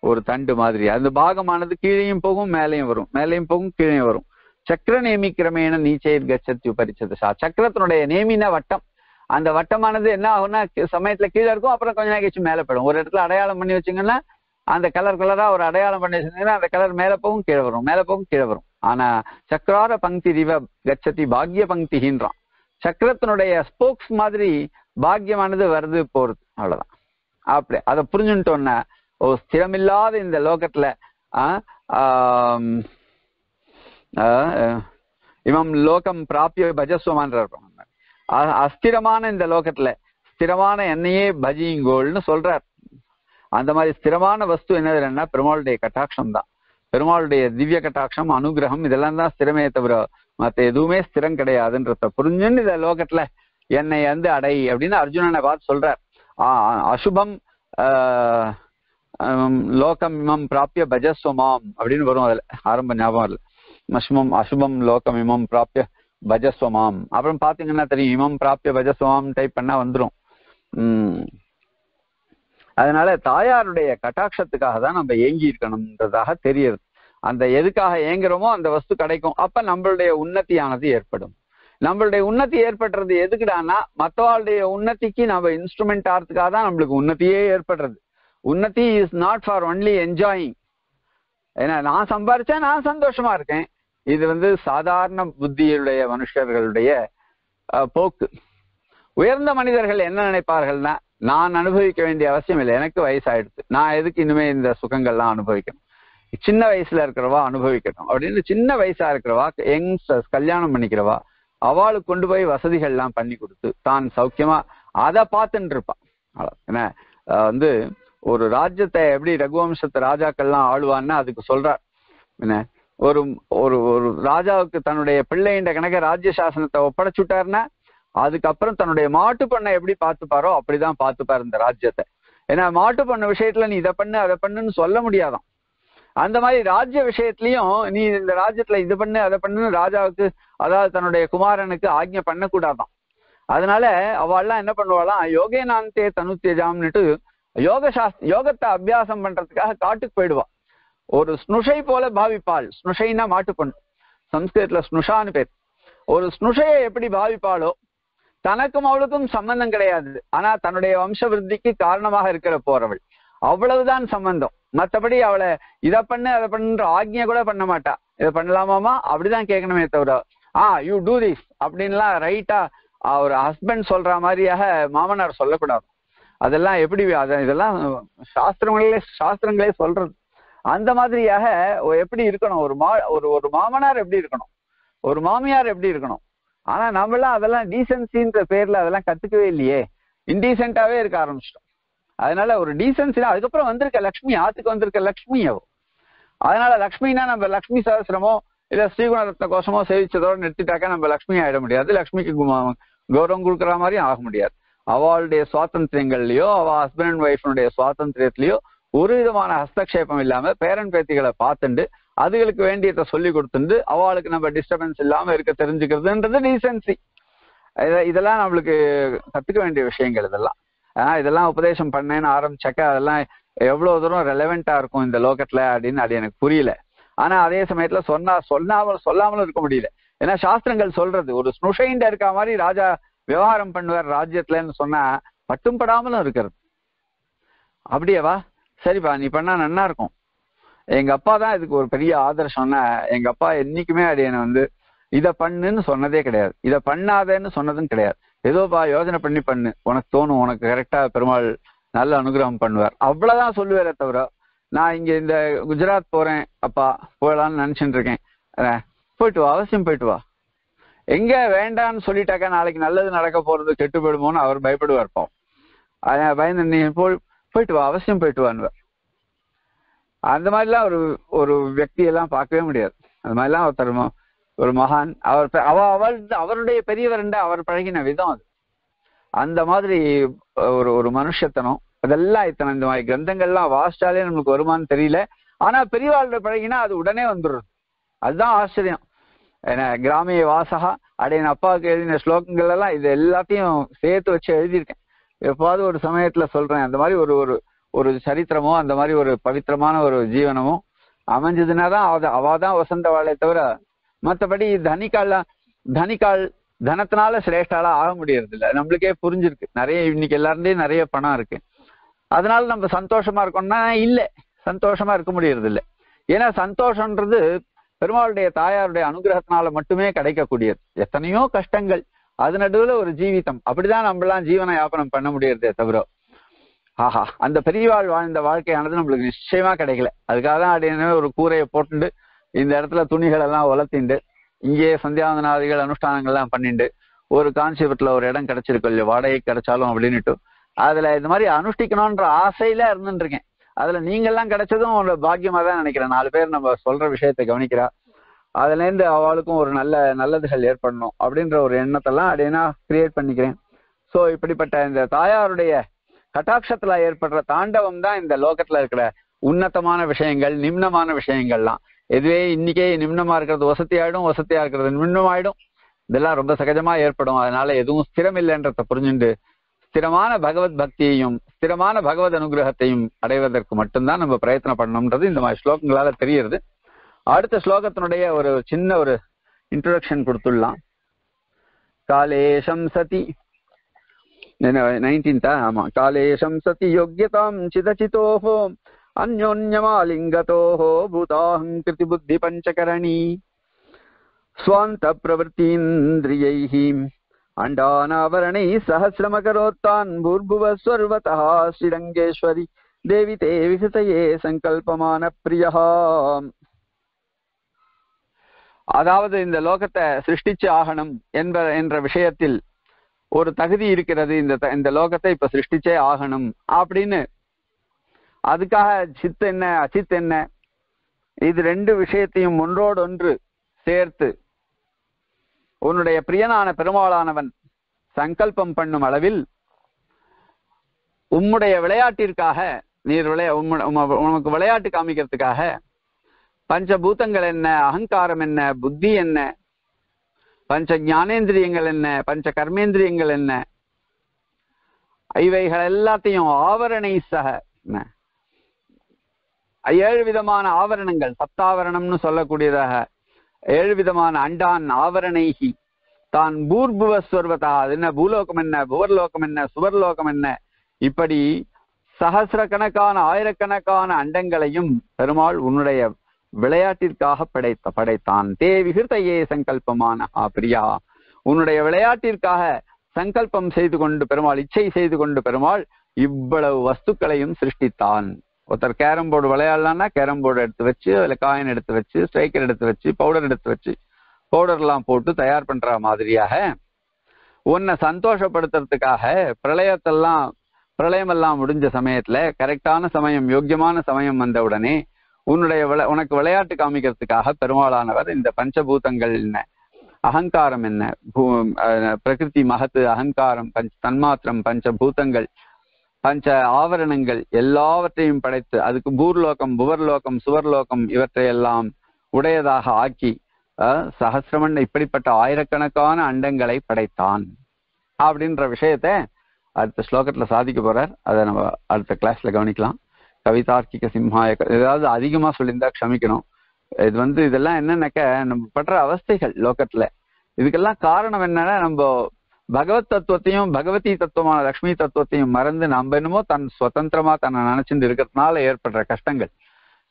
ஒரு தண்டு மாதிரி. அந்த பாகமானது கீழேயும் போகும் மேலேயும் வரும். மேலேயும் போகும் கீழேயும் வரும். சக்கர நேமி கிரமேண நீச்சைர் கச்சத்தி பரிச்சது சா. சக்கரத்தினுடைய நேமின வட்டம். அந்த வட்டமானது என்ன ஆகும்னா சமயத்துல கீழே இருக்கும் அப்புறம் கொஞ்ச நேரம் கழிச்சு மேலே போயிடும். ஒரு இடத்துல அடையாளம் பண்ணி வச்சிங்கன்னா அந்த கலர் கலரா ஒரு அடையாளம் பண்ணி வச்சிருந்தீங்கன்னா அந்த கலர் மேல போகும் கீழே வரும். மேல போகும் கீழே வரும். ஆனா சக்கரார பங்கி ரிவ கச்சதி பாக்ய பங்கிகின்றான் சக்கரத்தினுடைய ஸ்போக்ஸ் மாதிரி பாக்கியமானது வருது போறது. அவ்வளவுதான். அப்படி அதை புரிஞ்சுட்டோன்னா ஓ ஸ்திரமில்லாத இந்த லோகத்துல ஆ, ஆ, இவம் லோகம் பிராப்பிய பஜஸ்வமான்ற அஸ்திரமான இந்த லோகத்துல ஸ்திரமான என்னையே பஜிங்கோள்னு சொல்றார். அந்த மாதிரி ஸ்திரமான வஸ்து என்னதுன்னா பெருமாளுடைய கட்டாட்சம் தான். பெருமாளுடைய திவ்ய கட்டாட்சம் அனுகிரகம் இதெல்லாம் தான் ஸ்திரமே தவிர மற்ற எதுவுமே ஸ்திரம் கிடையாதுன்றத புரிஞ்சுன்னு இந்த லோகத்துல என்னை வந்து அடை அப்படின்னு அர்ஜுனனை பார்த்து சொல்றார். அசுபம் லோகமிமம் லோகம் இமம் பிராப்பிய பஜஸ்வமாம் அப்படின்னு வரும் அதுல. ஆரம்ப ஞாபகம் இல்ல அசுபம் அசுபம் லோகம் இமம் பிராப்பிய பஜஸ்வமாம் அப்புறம் பாத்தீங்கன்னா தெரியும் இமம் பிராப்பிய பஜஸ்வமாம் டைப் பண்ணா வந்துடும் உம் அதனால தாயாருடைய கட்டாட்சத்துக்காக தான் நம்ம ஏங்கி இருக்கணும்ன்றதாக தெரியுது. அந்த எதுக்காக ஏங்குறோமோ அந்த வஸ்து கிடைக்கும். அப்ப நம்மளுடைய உன்னத்தியானது ஏற்படும். நம்மளுடைய உன்னதி ஏற்படுறது எதுக்குடான்னா மற்றவாளுடைய உன்னதிக்கு நம்ம இன்ஸ்ட்ருமெண்ட் ஆகிறதுக்காக தான் நம்மளுக்கு உன்னதியே ஏற்படுறது. Unnati is not for only enjoying ஏன்னா நான் சம்பாரிச்சேன் நான் சந்தோஷமா இருக்கேன். இது வந்து சாதாரண புத்தியுடைய மனுஷர்களுடைய போக்கு. உயர்ந்த மனிதர்கள் என்ன நினைப்பார்கள்னா நான் அனுபவிக்க வேண்டிய அவசியம் இல்லை. எனக்கு வயசாயிடுது நான் எதுக்கு இனிமே இந்த சுகங்கள்லாம் அனுபவிக்கணும்? சின்ன வயசுல இருக்கிறவா அனுபவிக்கட்டும். அப்படின்னு சின்ன வயசா இருக்கிறவா யங்ஸ்டர்ஸ் கல்யாணம் பண்ணிக்கிறவா அவளுக்கு கொண்டு போய் வசதிகள் எல்லாம் பண்ணி கொடுத்து தான் சௌக்கியமா அதை பார்த்துட்டு இருப்பான் என்ன வந்து ஒரு ராஜ்யத்தை எப்படி ரகுவம்சத்து ராஜாக்கள்லாம் ஆளுவான்னு அதுக்கு சொல்றார். என்ன ஒரு ஒரு ஒரு ராஜாவுக்கு தன்னுடைய பிள்ளைன்ற கணக்க ராஜ்ய சாசனத்தை ஒப்படைச்சுட்டாருன்னா அதுக்கப்புறம் தன்னுடைய மாட்டு பண்ணை எப்படி பார்த்துப்பாரோ அப்படிதான் பார்த்துப்பாரு இந்த ராஜ்யத்தை. ஏன்னா மாட்டு பண்ண விஷயத்துல நீ இதை பண்ணு அதை பண்ணுன்னு சொல்ல முடியாதாம் அந்த மாதிரி ராஜ்ய விஷயத்திலயும் நீ இந்த ராஜ்யத்துல இது பண்ணு அதை பண்ணுன்னு ராஜாவுக்கு அதாவது தன்னுடைய குமாரனுக்கு ஆக்ஞை பண்ணக்கூடாதான். அதனால அவள்லாம் என்ன பண்ணுவாளாம் யோகேனாந்தே தனுத்தேஜாம்னுட்டு யோக சாஸ்திர யோகத்தை அபியாசம் பண்றதுக்காக காட்டுக்கு போயிடுவா. ஒரு ஸ்னுஷை போல பாவிப்பாள். ஸ்னுஷைனா மாட்டுப்பொண்ணு சம்ஸ்கிருதத்துல ஸ்னுஷான்னு பேர். ஒரு ஸ்னுஷையை எப்படி பாவிப்பாளோ தனக்கும் அவளுக்கும் சம்பந்தம் கிடையாது. ஆனா தன்னுடைய வம்ச விருத்திக்கு காரணமாக இருக்கிற போறவள். அவ்வளவுதான் சம்பந்தம். மத்தபடி அவளை இதை பண்ணு அதை பண்ணுன்ற ஆக்ஞை கூட பண்ண மாட்டா. இதை பண்ணலாமாமா அப்படிதான் கேட்கணுமே தவிர ஆ யூ டூ திஸ் அப்படின்லாம் ரைட்டா ஒரு ஹஸ்பண்ட் சொல்ற மாதிரியாக மாமனார் சொல்லக்கூடாது. அதெல்லாம் எப்படி இதெல்லாம் சாஸ்திரங்களே சாஸ்திரங்களே சொல்றது. அந்த மாதிரியாக எப்படி இருக்கணும்? ஒரு மா ஒரு ஒரு மாமனார் எப்படி இருக்கணும்? ஒரு மாமியார் எப்படி இருக்கணும்? ஆனா நம்மளாம் அதெல்லாம் டீசென்சின்ற பேர்ல அதெல்லாம் கத்துக்கவே இல்லையே. இன்டீசென்ட்டாவே இருக்க ஆரம்பிச்சிட்டோம். அதனால ஒரு டீசென்சி அதுக்கப்புறம் வந்திருக்க லக்ஷ்மி ஆத்துக்கு வந்திருக்க லக்ஷ்மி அவ. அதனால லக்ஷ்மினா நம்ம லக்ஷ்மி சகசிரமோ இல்ல ஸ்ரீகுணரத்ன கோஷமோ சேவிச்சதோட நிறுத்திட்டாக்கா நம்ம லக்ஷ்மி ஆயிட முடியாது. லக்ஷ்மிக்கு கௌரவம் கொடுக்குற மாதிரியும் ஆக முடியாது. அவளுடைய சுவாதந்திரங்கள்லயோ அவ ஹஸ்பண்ட் அண்ட் ஒய்ஃபினுடைய சுவாதந்திரத்திலயோ ஒரு விதமான ஹஸ்தக்ஷேபம் இல்லாம பேரன் பேத்திகளை பார்த்துண்டு அதுகளுக்கு வேண்டியதை சொல்லி கொடுத்துட்டு அவளுக்கு நம்ம டிஸ்டர்பன்ஸ் இல்லாம இருக்க தெரிஞ்சுக்கிறதுன்றது டீசென்சி இதெல்லாம் நம்மளுக்கு கத்துக்க வேண்டிய விஷயங்கள் இதெல்லாம். ஆனா இதெல்லாம் உபதேசம் பண்ணேன்னு ஆரம்பிச்சாக்க அதெல்லாம் எவ்வளவு தூரம் ரெலவெண்டா இருக்கும் இந்த லோகத்துல அப்படின்னு அது எனக்கு புரியல. ஆனா அதே சமயத்துல சொன்னா சொல்லாமல் சொல்லாமலும் இருக்க முடியல. ஏன்னா சாஸ்திரங்கள் சொல்றது ஒரு ஸ்னுஷைண்ட இருக்க மாதிரி ராஜா விவகாரம் பண்ணுவார் ராஜ்யத்துலன்னு சொன்னா பட்டும் படாமலும் இருக்கிறது. அப்படியேவா? சரிப்பா நீ பண்ணா நன்னா இருக்கும். எங்க அப்பா தான் இதுக்கு ஒரு பெரிய ஆதர்சம்னா எங்க அப்பா என்னைக்குமே அது என்னை வந்து இதை பண்ணுன்னு சொன்னதே கிடையாது. இதை பண்ணாதேன்னு சொன்னதும் கிடையாது. ஏதோப்பா யோசனை பண்ணி பண்ணு. உனக்கு தோணும். உனக்கு கரெக்டா பெருமாள் நல்ல அனுகிரகம் பண்ணுவார். அவ்வளவுதான் சொல்லுவாரே தவிர நான் இங்க இந்த குஜராத் போறேன். அப்பா போகலான்னு நினைச்சுட்டு இருக்கேன். போயிட்டு வா. அவசியம் போயிட்டு வா. எங்க வேண்டான்னு சொல்லிட்டாக்கா நாளைக்கு நல்லது நடக்க போறது கெட்டு போயிடுமோன்னு அவர் பயப்படுவார் பாவம். பயந்து நீ போய் போயிட்டு வா. அவசியம் போயிட்டு வான்னுவார். அந்த மாதிரிலாம் ஒரு ஒரு வியக்தியெல்லாம் பார்க்கவே முடியாது. அந்த மாதிரிலாம் ஒருத்தர் ஒரு மகான் அவர் அவ அவர் அவருடைய பெரியவர் அவர் பழகின விதம் அது. அந்த மாதிரி ஒரு ஒரு மனுஷத்தனம் அதெல்லாம் இத்தனை இந்த மாதிரி கிரந்தங்கள்லாம் வாசிச்சாலே நமக்கு வருமான்னு தெரியல. ஆனா பெரியவாள்கிட்ட பழகினா அது உடனே வந்துடுறது அதுதான் ஆச்சரியம். ஏன்னா கிராமிய வாசகா அடைய என் அப்பாவுக்கு எழுதின ஸ்லோகங்கள் எல்லாம் இது எல்லாத்தையும் சேர்த்து வச்சு எழுதியிருக்கேன். எப்பாவது ஒரு சமயத்துல சொல்றேன். அந்த மாதிரி ஒரு ஒரு ஒரு சரித்திரமோ அந்த மாதிரி ஒரு பவித்திரமான ஒரு ஜீவனமோ அமைஞ்சதுன்னா தான் அவ அவாதான் வசந்த வாழை தவிர மற்றபடி தனிக்கால தனிக்கால் தனத்தினால சிரேஷ்டால ஆக முடியறது இல்ல நம்மளுக்கே புரிஞ்சிருக்கு. நிறைய இன்னைக்கு எல்லாருந்தே நிறைய பணம் இருக்கு. அதனால நம்ம சந்தோஷமா இருக்கோம்னா இல்ல சந்தோஷமா இருக்க முடியறது இல்லை ஏன்னா சந்தோஷம்ன்றது பெருமாளுடைய தாயாருடைய அனுகிரகத்தினால மட்டுமே கிடைக்கக்கூடியது. எத்தனையோ கஷ்டங்கள் அது நடுவில் ஒரு ஜீவிதம். அப்படிதான் நம்மளாம் ஜீவன யாபனம் பண்ண முடியறதே தவிர. ஆஹா. அந்த பெரியவாள் வாழ்ந்த வாழ்க்கையானது நம்மளுக்கு நிச்சயமா கிடைக்கல. அதுக்காக தான் அப்படின்னு ஒரு கூரையை போட்டுண்டு இந்த இடத்துல துணிகள் எல்லாம் வளர்த்திண்டு இங்கேயே சந்தியாவந்தனாதிகள் அனுஷ்டானங்கள் எல்லாம் பண்ணிண்டு ஒரு காஞ்சிபுரத்துல ஒரு இடம் கிடைச்சிருக்கு. இல்லையா வாடகை கிடைச்சாலும் அப்படின்னுட்டு. அதுல இந்த மாதிரி அனுஷ்டிக்கணும்ன்ற ஆசையில இருந்துட்டு இருக்கேன் அதுல நீங்கெல்லாம் கிடைச்சதும் ஒரு பாக்கியமா தான் நினைக்கிறேன். நாலு பேர் நம்ம சொல்ற விஷயத்தை கவனிக்கிறா. அதுல இருந்து அவளுக்கும் ஒரு நல்ல நல்லதுகள் ஏற்படணும் அப்படின்ற ஒரு எண்ணத்தெல்லாம் அப்படின்னா கிரியேட் பண்ணிக்கிறேன். சோ இப்படிப்பட்ட இந்த தாயாருடைய கட்டாட்சத்துல ஏற்படுற தாண்டவம் தான் இந்த லோகத்துல இருக்கிற உன்னதமான விஷயங்கள் நிம்னமான விஷயங்கள்லாம். எதுவே இன்னைக்கே நிம்னமா இருக்கிறது வசதி ஆயிடும் வசதியா இருக்கிறது நிம்னம் ஆயிடும் இதெல்லாம் ரொம்ப சகஜமா ஏற்படும். அதனால எதுவும் ஸ்திரம் இல்லைன்றத புரிஞ்சுண்டு ஸ்திரமான பகவத் பக்தியையும் ஸ்திரமான பகவத் அனுகிரகத்தையும் அடைவதற்கு மட்டும்தான் நம்ம பிரயத்தனம் பண்ணணும்ன்றது இந்த மாதிரி ஸ்லோகங்களால தெரியுது அடுத்த ஸ்லோகத்தினுடைய ஒரு சின்ன ஒரு இன்ட்ரோடக்ஷன் கொடுத்துடலாம். காலேஷம் சதி. நைன்டீன்த்தா ஆமா காலேஷம் சதி யோக்கியதாம் சிதச்சிதோஹோ அந்யோன்யமாலிங்கதோஹோ பூதாஹங்கிருதி புத்தி பஞ்சகரணி ஸ்வாந்த பிரவൃத்தீந்திரியைः அண்டானாவரணை சஹசிரமகரோத்தான் பூர்புவ ஸ்வர்வதா ஸ்ரீரங்கேஸ்வரி தேவி தே விகிருதையே சங்கல்பமான பிரியா அதாவது இந்த லோகத்தை சிருஷ்டிச்சு ஆகணும் என்ப என்ற விஷயத்தில் ஒரு தகுதி இருக்கிறது இந்த த- இந்த லோகத்தை இப்ப சிருஷ்டிச்சே ஆகணும் அப்படின்னு. அதுக்காக சித் என்ன அச்சித் என்ன இது ரெண்டு விஷயத்தையும் ஒன்றோடொன்று சேர்த்து உன்னுடைய பிரியனான பெருமாளானவன் சங்கல்பம் பண்ணும் அளவில் உம்முடைய விளையாட்டிற்காக நீர் விளையா உம்ம- உனக்கு விளையாட்டு காமிக்கிறதுக்காக பஞ்சபூதங்கள் என்ன அகங்காரம் என்ன புத்தி என்ன பஞ்ச ஞானேந்திரியங்கள் என்ன? பஞ்ச கர்மேந்திரியங்கள் என்ன? இவைகள் எல்லாத்தையும் ஆவரணை சக என்ன? ஏழு விதமான ஆவரணங்கள் சத்தாவரணம்னு சொல்லக்கூடியதாக. ஏழு விதமான அண்டான் ஆவரணைகி. தான் பூர்புவஸ்வர்வதா அது என்ன? பூலோகம் என்ன? புவர்லோகம் என்ன? சுவர்லோகம் என்ன? இப்படி சகசிரக்கணக்கான ஆயிரக்கணக்கான அண்டங்களையும் பெருமாள் உன்னுடைய விளையாட்டிற்காக படைத்த படைத்தான். தே விகிருத்தையே சங்கல்பமான ஆ பிரியா உன்னுடைய விளையாட்டிற்காக சங்கல்பம் செய்து கொண்டு பெருமாள் இச்சை செய்து கொண்டு பெருமாள் இவ்வளவு வஸ்துக்களையும் சிருஷ்டித்தான். ஒருத்தர் கேரம் போர்டு விளையாடலாம்னா கேரம் போர்டு எடுத்து வச்சு அதில் காயின் எடுத்து வச்சு ஸ்ட்ரைக்கர் எடுத்து வச்சு பவுடர் எடுத்து வச்சு பவுடர் எல்லாம் போட்டு தயார் பண்ற மாதிரியாக உன்னை சந்தோஷப்படுத்துறதுக்காக பிரளயத்தெல்லாம் பிரளயமெல்லாம் முடிஞ்ச சமயத்துல கரெக்டான சமயம் யோக்கியமான சமயம் வந்த உடனே உன்னுடைய விளை- உனக்கு விளையாட்டு காமிக்கிறதுக்காக பெருமாளானவர் இந்த பஞ்சபூதங்கள் என்ன? அகங்காரம் என்ன? பூ பிரகிருதி மகத்து அகங்காரம் பஞ்ச தன்மாத்திரம் பஞ்சபூதங்கள் பஞ்ச ஆவரணங்கள் எல்லாவற்றையும் படைத்து அதுக்கு பூர்லோகம் புவர்லோகம் சுவர்லோகம் இவற்றையெல்லாம் உடையதாக ஆக்கி சகசிரமன் இப்படிப்பட்ட ஆயிரக்கணக்கான அண்டங்களை படைத்தான். அப்படின்ற விஷயத்த அடுத்த ஸ்லோகத்துல சாதிக்க போறார். அதை நம்ம அடுத்த கிளாஸ்ல கவனிக்கலாம். கவிதார்க்கிக சிம்ஹாய ஏதாவது அதிகமா சொல்லியிருந்தா க்ஷமிக்கணும். இது வந்து இதெல்லாம் என்னன்னாக்க நம்ம படுற அவஸ்தைகள் லோகத்துல. இதுக்கெல்லாம் காரணம் என்னன்னா நம்ம பகவத் தத்துவத்தையும் பகவதி தத்துவமான லக்ஷ்மி தத்துவத்தையும் மறந்து நம்ம என்னமோ தன் சுதந்திரமா தன்னை நினைச்சுட்டு இருக்கிறதுனால ஏற்படுற கஷ்டங்கள்.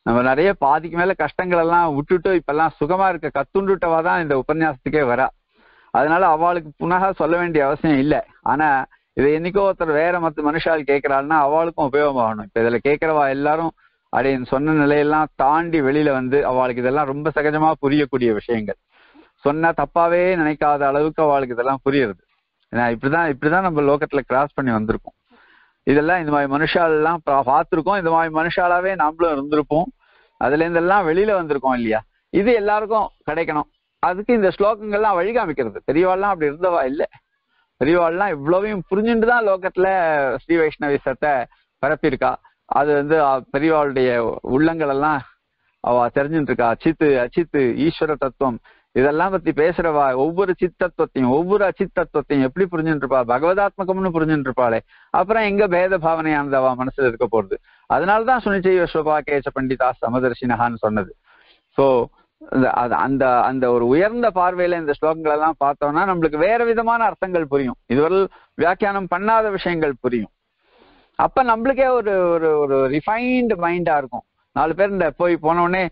நம்ம நிறைய பாதிக்கு மேல கஷ்டங்கள் எல்லாம் விட்டுட்டு இப்பெல்லாம் சுகமா இருக்க கத்துண்டுட்டவா தான் இந்த உபன்யாசத்துக்கே வரா. அதனால அவளுக்கு புனக சொல்ல வேண்டிய அவசியம் இல்லை. ஆனா இதை என்னைக்கோ ஒருத்தர் வேற மத்த மனுஷால் கேட்கிறாள்னா அவளுக்கும் உபயோகமாகணும். இப்ப இதுல கேட்கிறவா எல்லாரும் அப்படின்னு சொன்ன நிலையெல்லாம் தாண்டி வெளியில வந்து அவளுக்கு இதெல்லாம் ரொம்ப சகஜமா புரியக்கூடிய விஷயங்கள். சொன்னா தப்பாவே நினைக்காத அளவுக்கு அவளுக்கு இதெல்லாம் புரியுறது. ஏன்னா இப்படிதான் இப்படிதான் நம்ம லோகத்துல கிராஸ் பண்ணி வந்திருக்கோம். இதெல்லாம் இந்த மாதிரி மனுஷால் எல்லாம் பா- இந்த மாதிரி மனுஷாலாவே நாமளும் இருந்திருப்போம். அதுல இருந்தெல்லாம் வெளியில வந்திருக்கோம் இல்லையா? இது எல்லாருக்கும் கிடைக்கணும். அதுக்கு இந்த ஸ்லோகங்கள்லாம் வழிகாமிக்கிறது. பெரியவாள்லாம் அப்படி இருந்தவா? இல்லை. பெரியவாள்லாம் இவ்வளவையும் புரிஞ்சுட்டு தான் லோகத்துல ஸ்ரீ வைஷ்ணவிசத்தை பரப்பியிருக்கா. அது வந்து பெரியவாளுடைய உள்ளங்கள் எல்லாம் அவ தெரிஞ்சுட்டு இருக்கா அச்சித்து அச்சித்து ஈஸ்வர தத்துவம். இதெல்லாம் பத்தி பேசுறவா ஒவ்வொரு சித்தத்துவத்தையும் ஒவ்வொரு அச்சித்தத்துவத்தையும் எப்படி புரிஞ்சுட்டு இருப்பா பகவதாத்மகம்னு புரிஞ்சுட்டு இருப்பாளே அப்புறம் எங்க பேத பாவனையானது அவ மனசுல இருக்க போறது. அதனாலதான் சுனிச்சை விஸ்வபா கேச பண்டிதா சமதர்ஷினஹான்னு சொன்னது. சோ அந்த அந்த ஒரு உயர்ந்த பார்வையில இந்த ஸ்லோகங்கள் எல்லாம் பார்த்தோம்னா நம்மளுக்கு வேற விதமான அர்த்தங்கள் புரியும். இதுவரை வியாக்கியானம் பண்ணாத விஷயங்கள் புரியும். அப்ப நம்மளுக்கே ஒரு ஒரு ஒரு ரிஃபைன்டு மைண்டா இருக்கும். நாலு பேர் இந்த போய் போன உடனே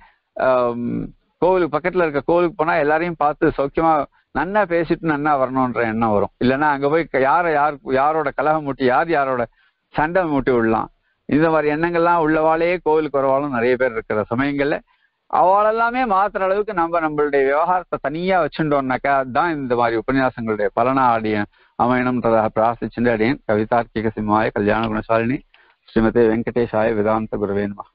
கோவிலுக்கு பக்கத்துல இருக்க கோவிலுக்கு போனா எல்லாரையும் பார்த்து சௌக்கியமா நன்னா பேசிட்டு நன்னா வரணும்ன்ற எண்ணம் வரும். இல்லைன்னா அங்க போய் யார யார் யாரோட கலகம் மூட்டி யார் யாரோட சண்டை மூட்டி விடலாம். இந்த மாதிரி எண்ணங்கள்லாம் உள்ளவாளே கோவிலுக்கு வரவாலும் நிறைய பேர் இருக்கிற சமயங்கள்ல அவளெல்லாமே மாத்துற அளவுக்கு நம்ம நம்மளுடைய விவகாரத்தை தனியா வச்சுட்டோம்னாக்கா அதுதான் இந்த மாதிரி உபன்யாசங்களுடைய பலனா அடிய அமையணும்ன்றதாக பிரார்த்திச்சுட்டு அடியேன் கவிதார்க்கிக சிம்மாய கல்யாண குணசாலினி ஸ்ரீமதி வெங்கடேஷாய வேதாந்த குருவேன்மா